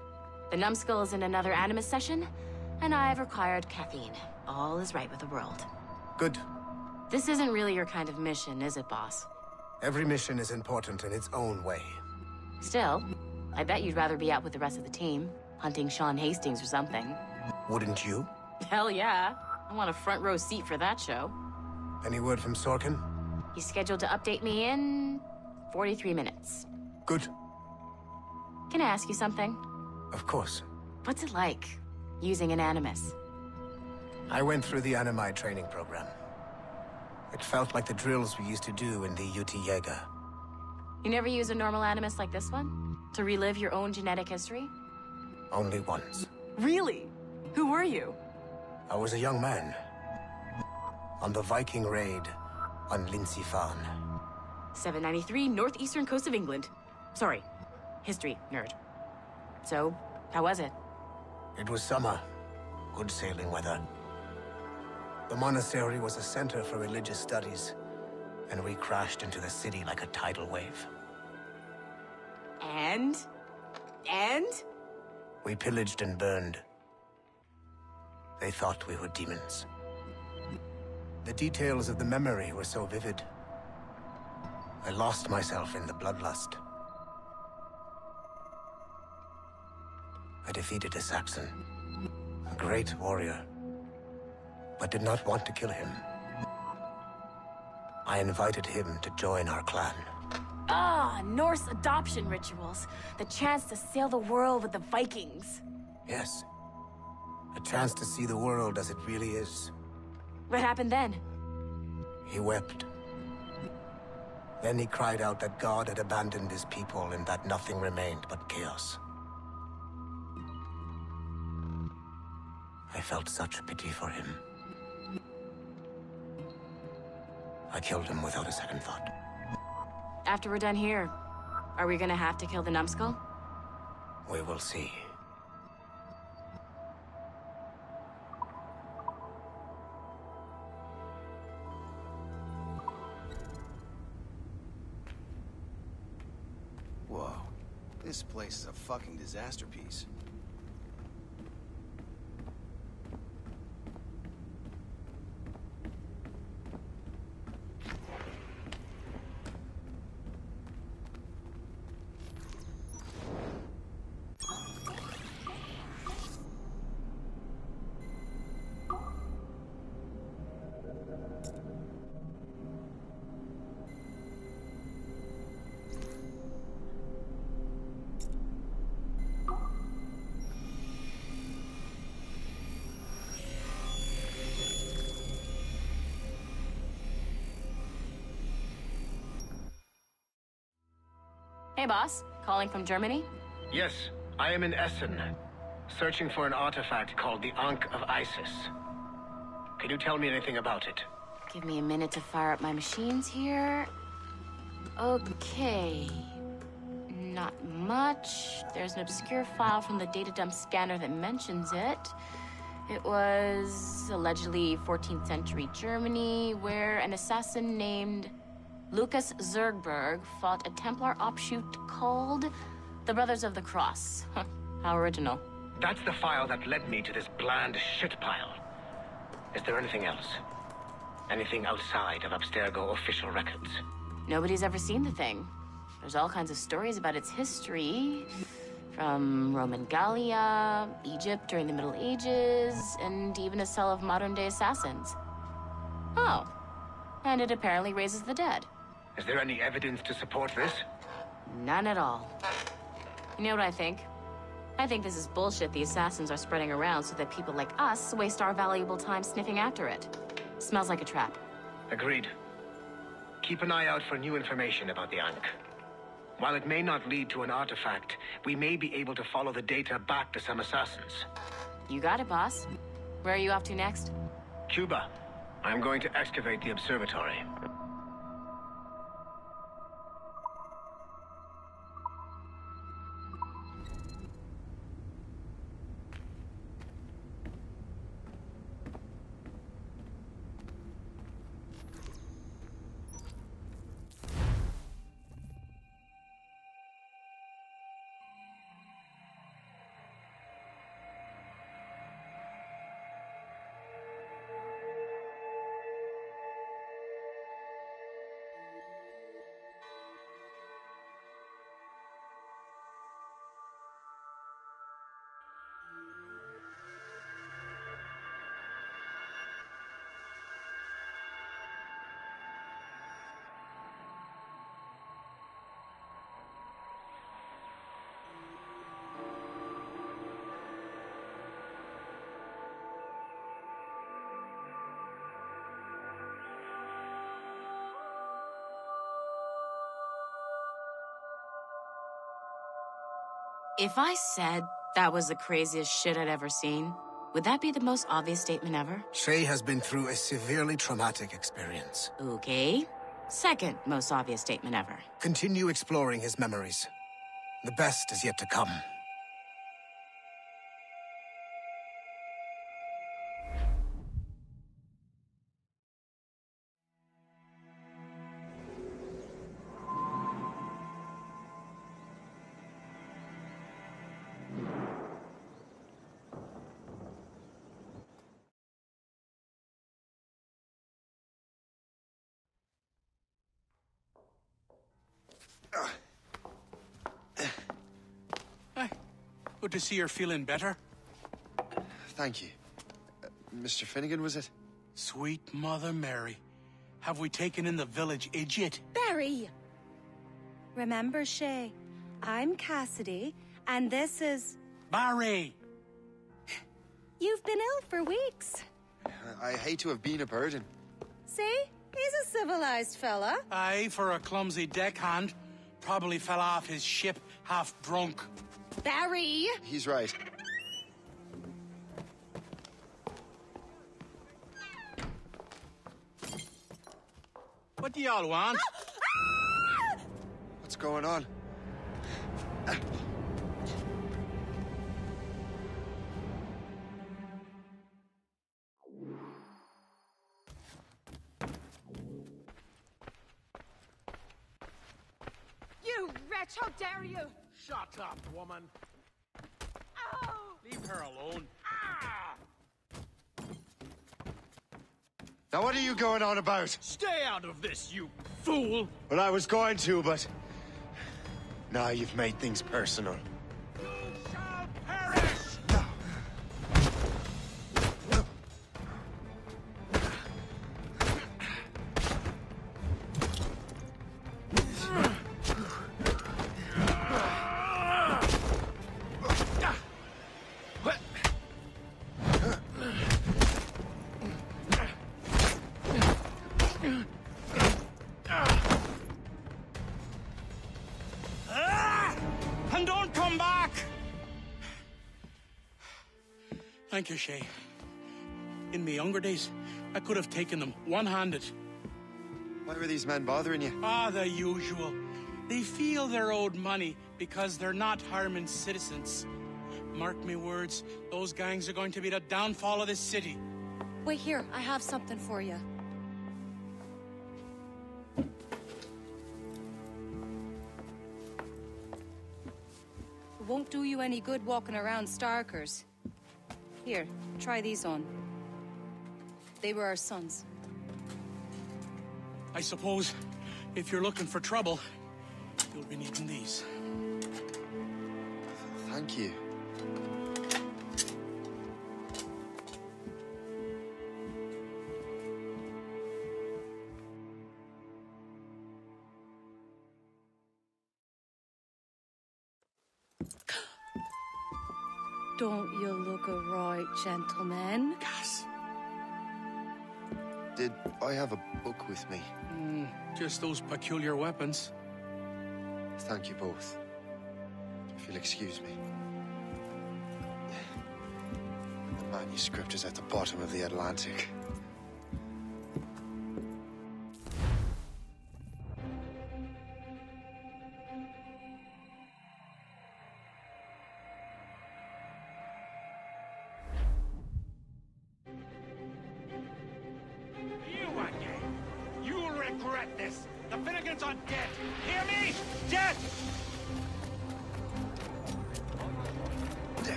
The numbskull is in another Animus session, and I've required caffeine. All is right with the world. Good. This isn't really your kind of mission, is it, boss? Every mission is important in its own way. Still, I bet you'd rather be out with the rest of the team, hunting Sean Hastings or something. Wouldn't you? Hell yeah. I want a front row seat for that show. Any word from Sorkin? He's scheduled to update me in 43 minutes. Good. Can I ask you something? Of course. What's it like, using an Animus? I went through the Animai training program. It felt like the drills we used to do in the Utti Jaeger. You never use a normal Animus like this one? To relive your own genetic history? Only once. Really? Who were you? I was a young man. On the Viking raid on Lindisfarne. 793, northeastern coast of England. Sorry, history nerd. So, how was it? It was summer. Good sailing weather. The monastery was a center for religious studies, and we crashed into the city like a tidal wave. And? And? We pillaged and burned. They thought we were demons. The details of the memory were so vivid. I lost myself in the bloodlust. I defeated a Saxon, a great warrior, but did not want to kill him. I invited him to join our clan. Ah, Norse adoption rituals. The chance to sail the world with the Vikings. Yes. A chance to see the world as it really is. What happened then? He wept. Then he cried out that God had abandoned his people and that nothing remained but chaos. I felt such pity for him. I killed him without a second thought. After we're done here, are we gonna have to kill the numbskull? We will see. Whoa. This place is a fucking disaster piece. Hey, boss. Calling from Germany? Yes, I am in Essen, searching for an artifact called the Ankh of Isis. Can you tell me anything about it? Give me a minute to fire up my machines here. Okay. Not much. There's an obscure file from the data dump scanner that mentions it. It was allegedly 14th century Germany, where an assassin named Lucas Zergberg fought a Templar offshoot called the Brothers of the Cross. How original. That's the file that led me to this bland shit pile. Is there anything else? Anything outside of Abstergo official records? Nobody's ever seen the thing. There's all kinds of stories about its history. From Roman Gallia, Egypt during the Middle Ages, and even a cell of modern-day assassins. Oh. And it apparently raises the dead. Is there any evidence to support this? None at all. You know what I think? I think this is bullshit the assassins are spreading around so that people like us waste our valuable time sniffing after it. Smells like a trap. Agreed. Keep an eye out for new information about the Ankh. While it may not lead to an artifact, we may be able to follow the data back to some assassins. You got it, boss. Where are you off to next? Cuba. I'm going to excavate the observatory. If I said that was the craziest shit I'd ever seen, would that be the most obvious statement ever? Shay has been through a severely traumatic experience. Okay. Second most obvious statement ever. Continue exploring his memories. The best is yet to come. See you're feeling better. Thank you. Uh, Mr. Finnegan, was it? Sweet Mother Mary. Have we taken in the village idiot? Barry! Remember, Shay, I'm Cassidy, and this is... Barry! You've been ill for weeks. I hate to have been a burden. See? He's a civilized fella. Aye, for a clumsy deckhand. Probably fell off his ship half drunk. Barry! He's right. What do y'all want? Ah! What's going on? You wretch, how dare you! Shut up, woman. Leave her alone. Now, what are you going on about? Stay out of this, you fool! Well, I was going to, but. Now you've made things personal. Thank you, Shay. In my younger days, I could have taken them one-handed. Why were these men bothering you? Ah, the usual. They feel they're owed money because they're not harming citizens. Mark me words, those gangs are going to be the downfall of this city. Wait here, I have something for you. It won't do you any good walking around Starkers. Here, try these on. They were our sons. I suppose if you're looking for trouble, you'll be needing these. Thank you. Right gentleman? Gas. Did I have a book with me? Hmm, just those peculiar weapons. Thank you both. If you'll excuse me. The manuscript is at the bottom of the Atlantic.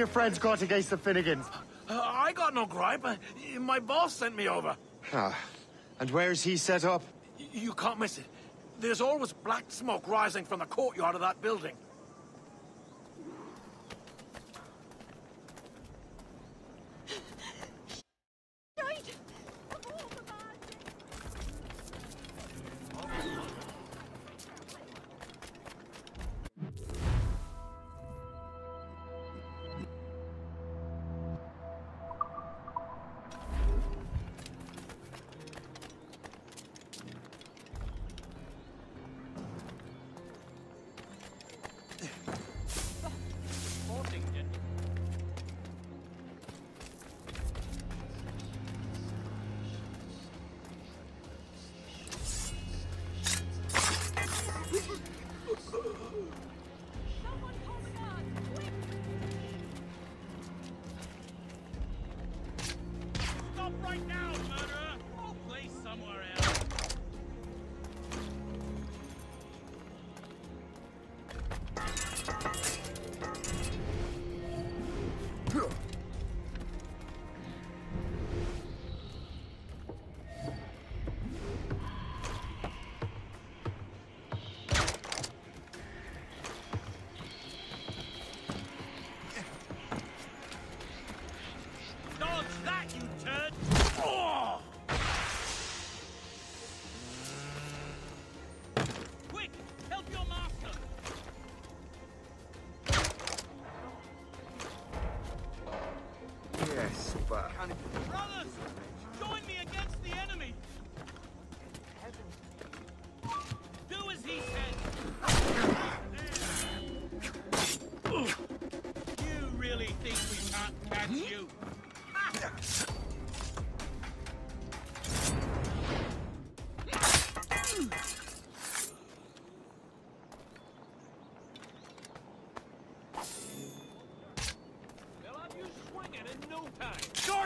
Your friends got against the Finnegans? Uh, I got no gripe. My boss sent me over. Ah, and where's he set up? Y you can't miss it. There's always black smoke rising from the courtyard of that building.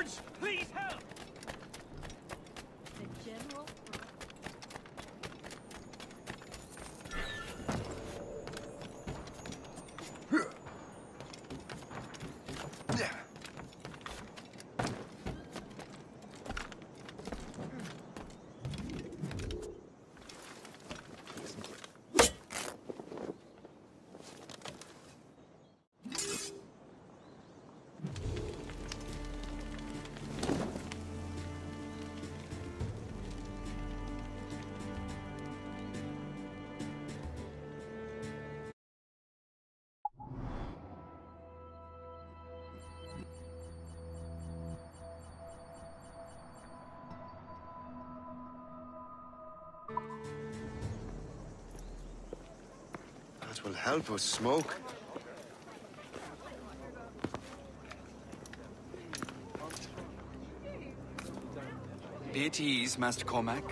George, please help! Will help us smoke. Be at ease, Master Cormac.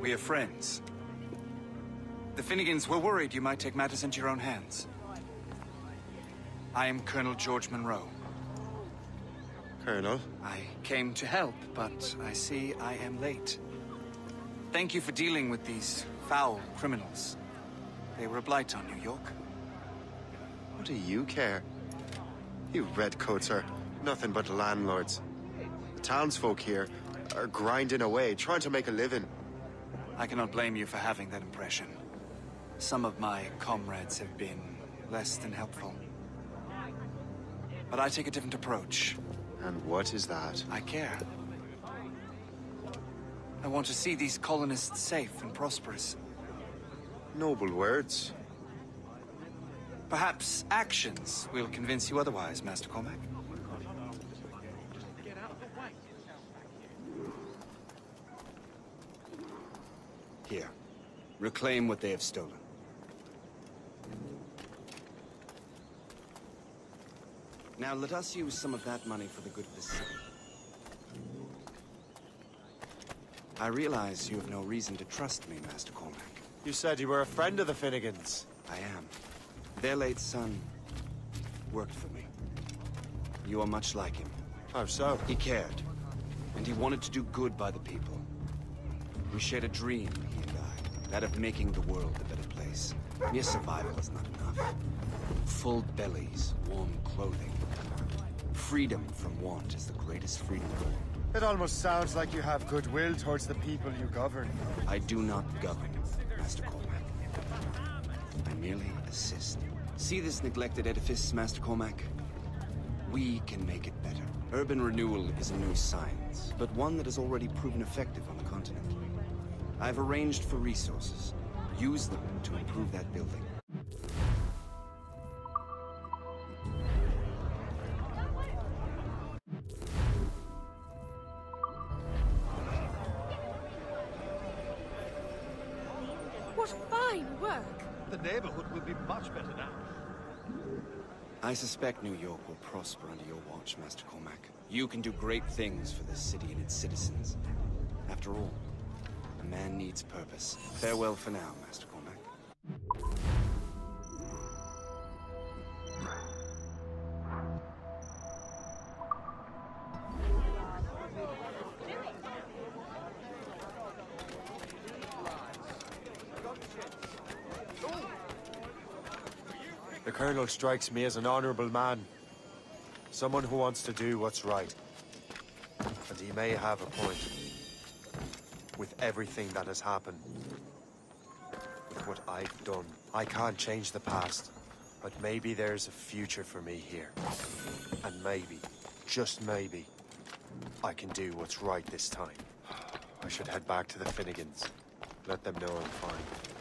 We are friends. The Finnegans were worried you might take matters into your own hands. I am Colonel George Monro. Colonel? I came to help, but I see I am late. Thank you for dealing with these foul criminals. They were a blight on New York. What do you care? You redcoats are nothing but landlords. The townsfolk here are grinding away, trying to make a living. I cannot blame you for having that impression. Some of my comrades have been less than helpful. But I take a different approach. And what is that? I care. I want to see these colonists safe and prosperous. Noble words. Perhaps actions will convince you otherwise, Master Cormac. Here. Reclaim what they have stolen. Now let us use some of that money for the good of the city. I realize you have no reason to trust me, Master Cormac. You said you were a friend of the Finnegans. I am. Their late son worked for me. You are much like him. How so? He cared, and he wanted to do good by the people. We shared a dream, he and I, that of making the world a better place. Mere survival is not enough. Full bellies, warm clothing. Freedom from want is the greatest freedom of all. It almost sounds like you have goodwill towards the people you govern. I do not govern, Master Cormac. I merely assist. See this neglected edifice, Master Cormac? We can make it better. Urban renewal is a new science, but one that has already proven effective on the continent. I've arranged for resources. Use them to improve that building. I suspect New York will prosper under your watch, Master Cormac. You can do great things for this city and its citizens. After all, a man needs purpose. Farewell for now, Master Cormac. Colonel strikes me as an honorable man. Someone who wants to do what's right. And he may have a point. With everything that has happened. With what I've done. I can't change the past. But maybe there's a future for me here. And maybe, just maybe, I can do what's right this time. I should head back to the Finnegans. Let them know I'm fine.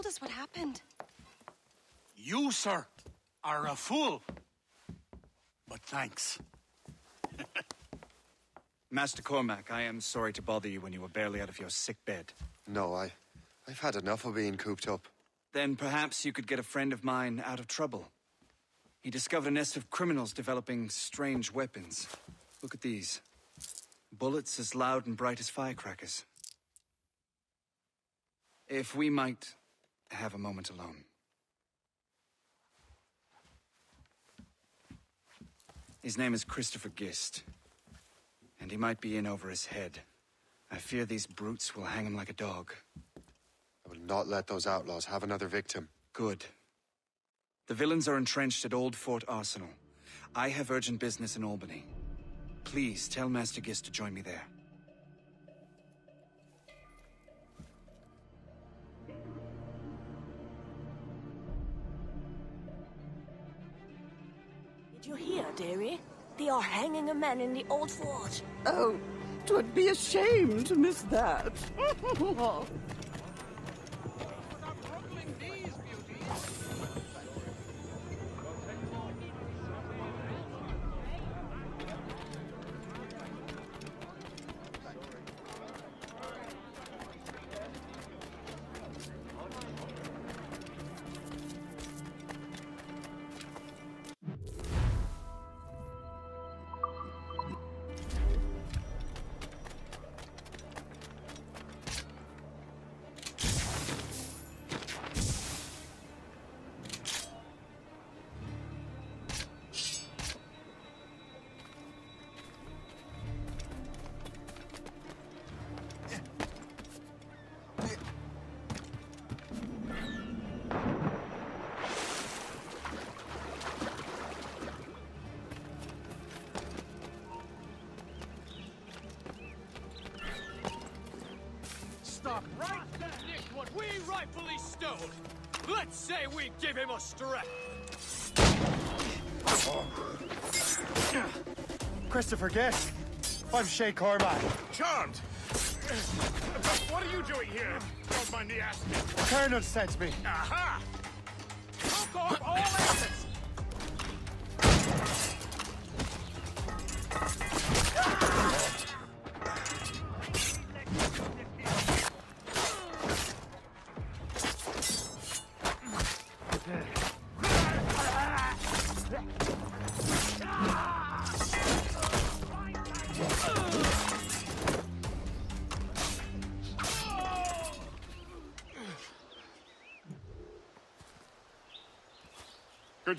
Told us what happened. You, sir, are a fool. But thanks. Master Cormac, I am sorry to bother you when you were barely out of your sick bed. No, I... I've had enough of being cooped up. Then perhaps you could get a friend of mine out of trouble. He discovered a nest of criminals developing strange weapons. Look at these. Bullets as loud and bright as firecrackers. If we might have a moment alone. His name is Christopher Gist. And he might be in over his head. I fear these brutes will hang him like a dog. I will not let those outlaws have another victim. Good. The villains are entrenched at Old Fort Arsenal. I have urgent business in Albany. Please tell Master Gist to join me there. You hear, dearie? They are hanging a man in the old fort. Oh, twould be a shame to miss that. Christopher I'm Shay Cormac. Charmed! What are you doing here? Don't mind me asking. Colonel sent me. Aha!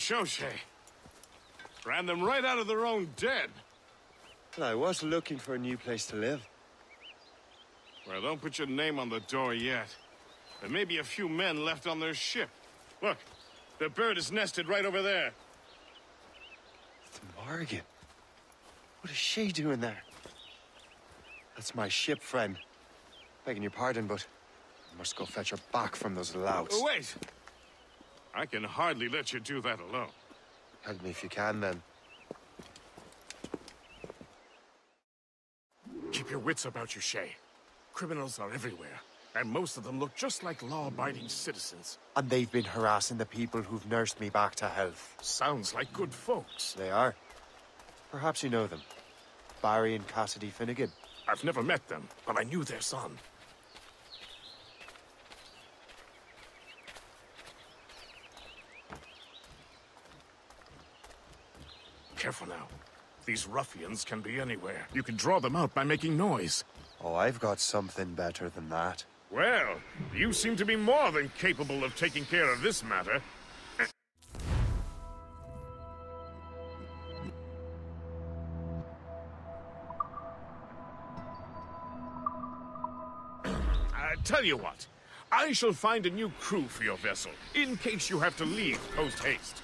Shay. Ran them right out of their own den. Well, I was looking for a new place to live. Well, don't put your name on the door yet. There may be a few men left on their ship. Look, the bird is nested right over there. It's Morrigan. What is she doing there? That's my ship friend. Begging your pardon, but I must go fetch her back from those louts. Wait! I can hardly let you do that alone. Help me if you can, then. Keep your wits about you, Shay. Criminals are everywhere, and most of them look just like law-abiding citizens. And they've been harassing the people who've nursed me back to health. Sounds like good folks. They are. Perhaps you know them. Barry and Cassidy Finnegan. I've never met them, but I knew their son. Careful now. These ruffians can be anywhere. You can draw them out by making noise. Oh, I've got something better than that. Well, you seem to be more than capable of taking care of this matter. I tell you what, I shall find a new crew for your vessel, in case you have to leave post-haste.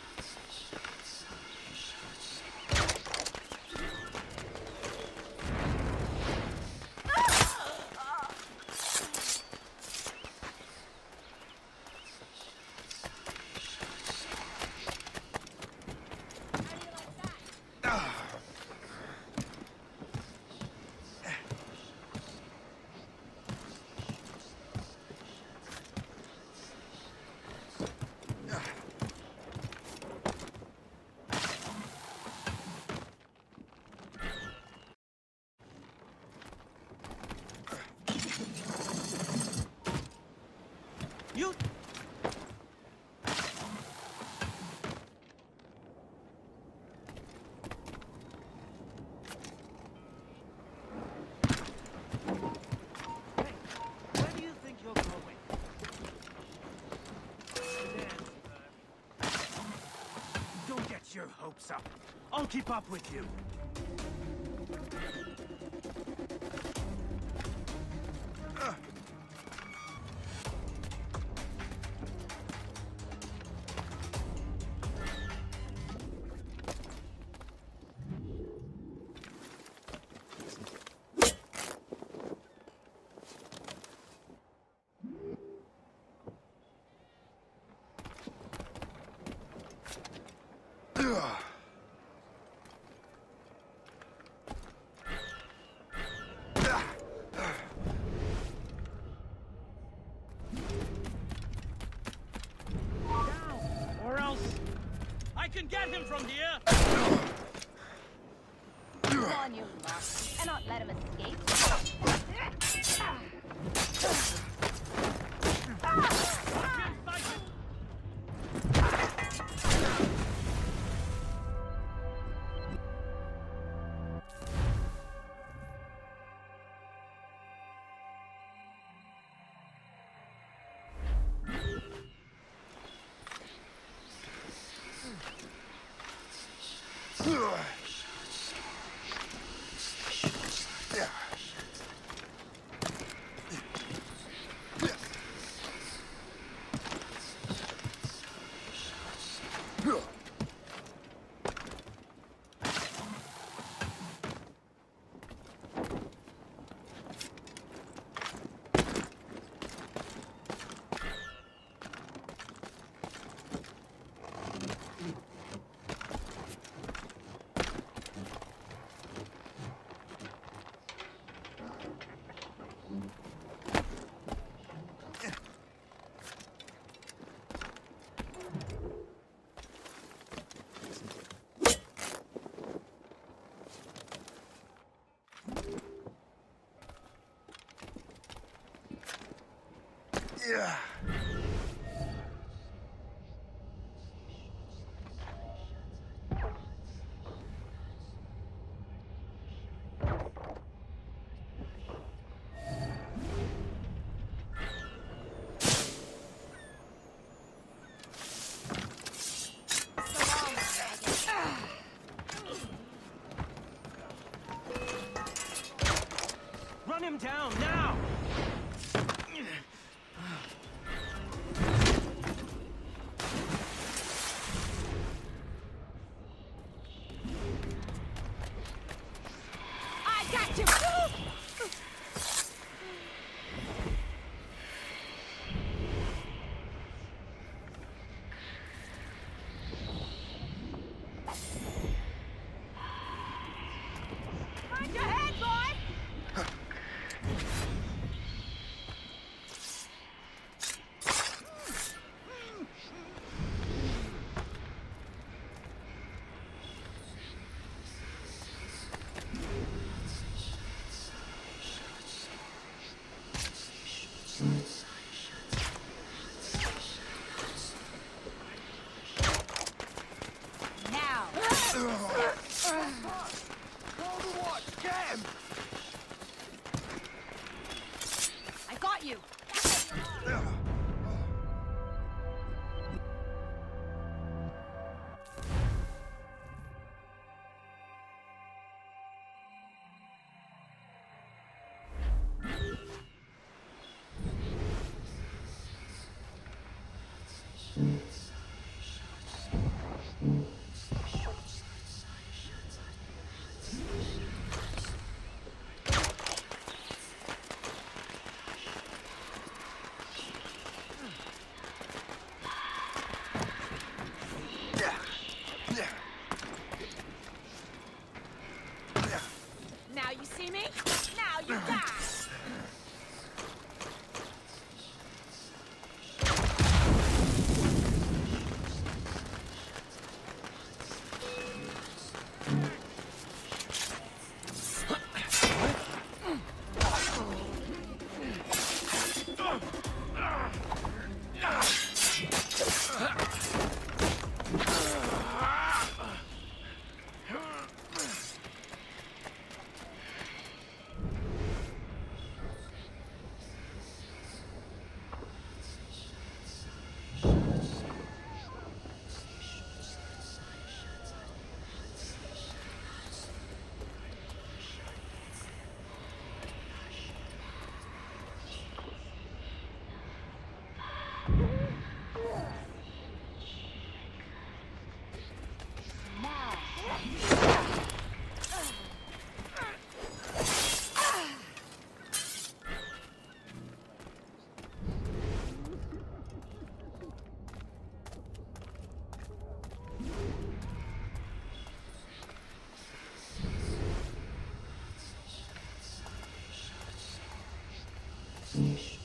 You... Where do you think you're going? Don't get your hopes up. I'll keep up with you. Yeah. Yes.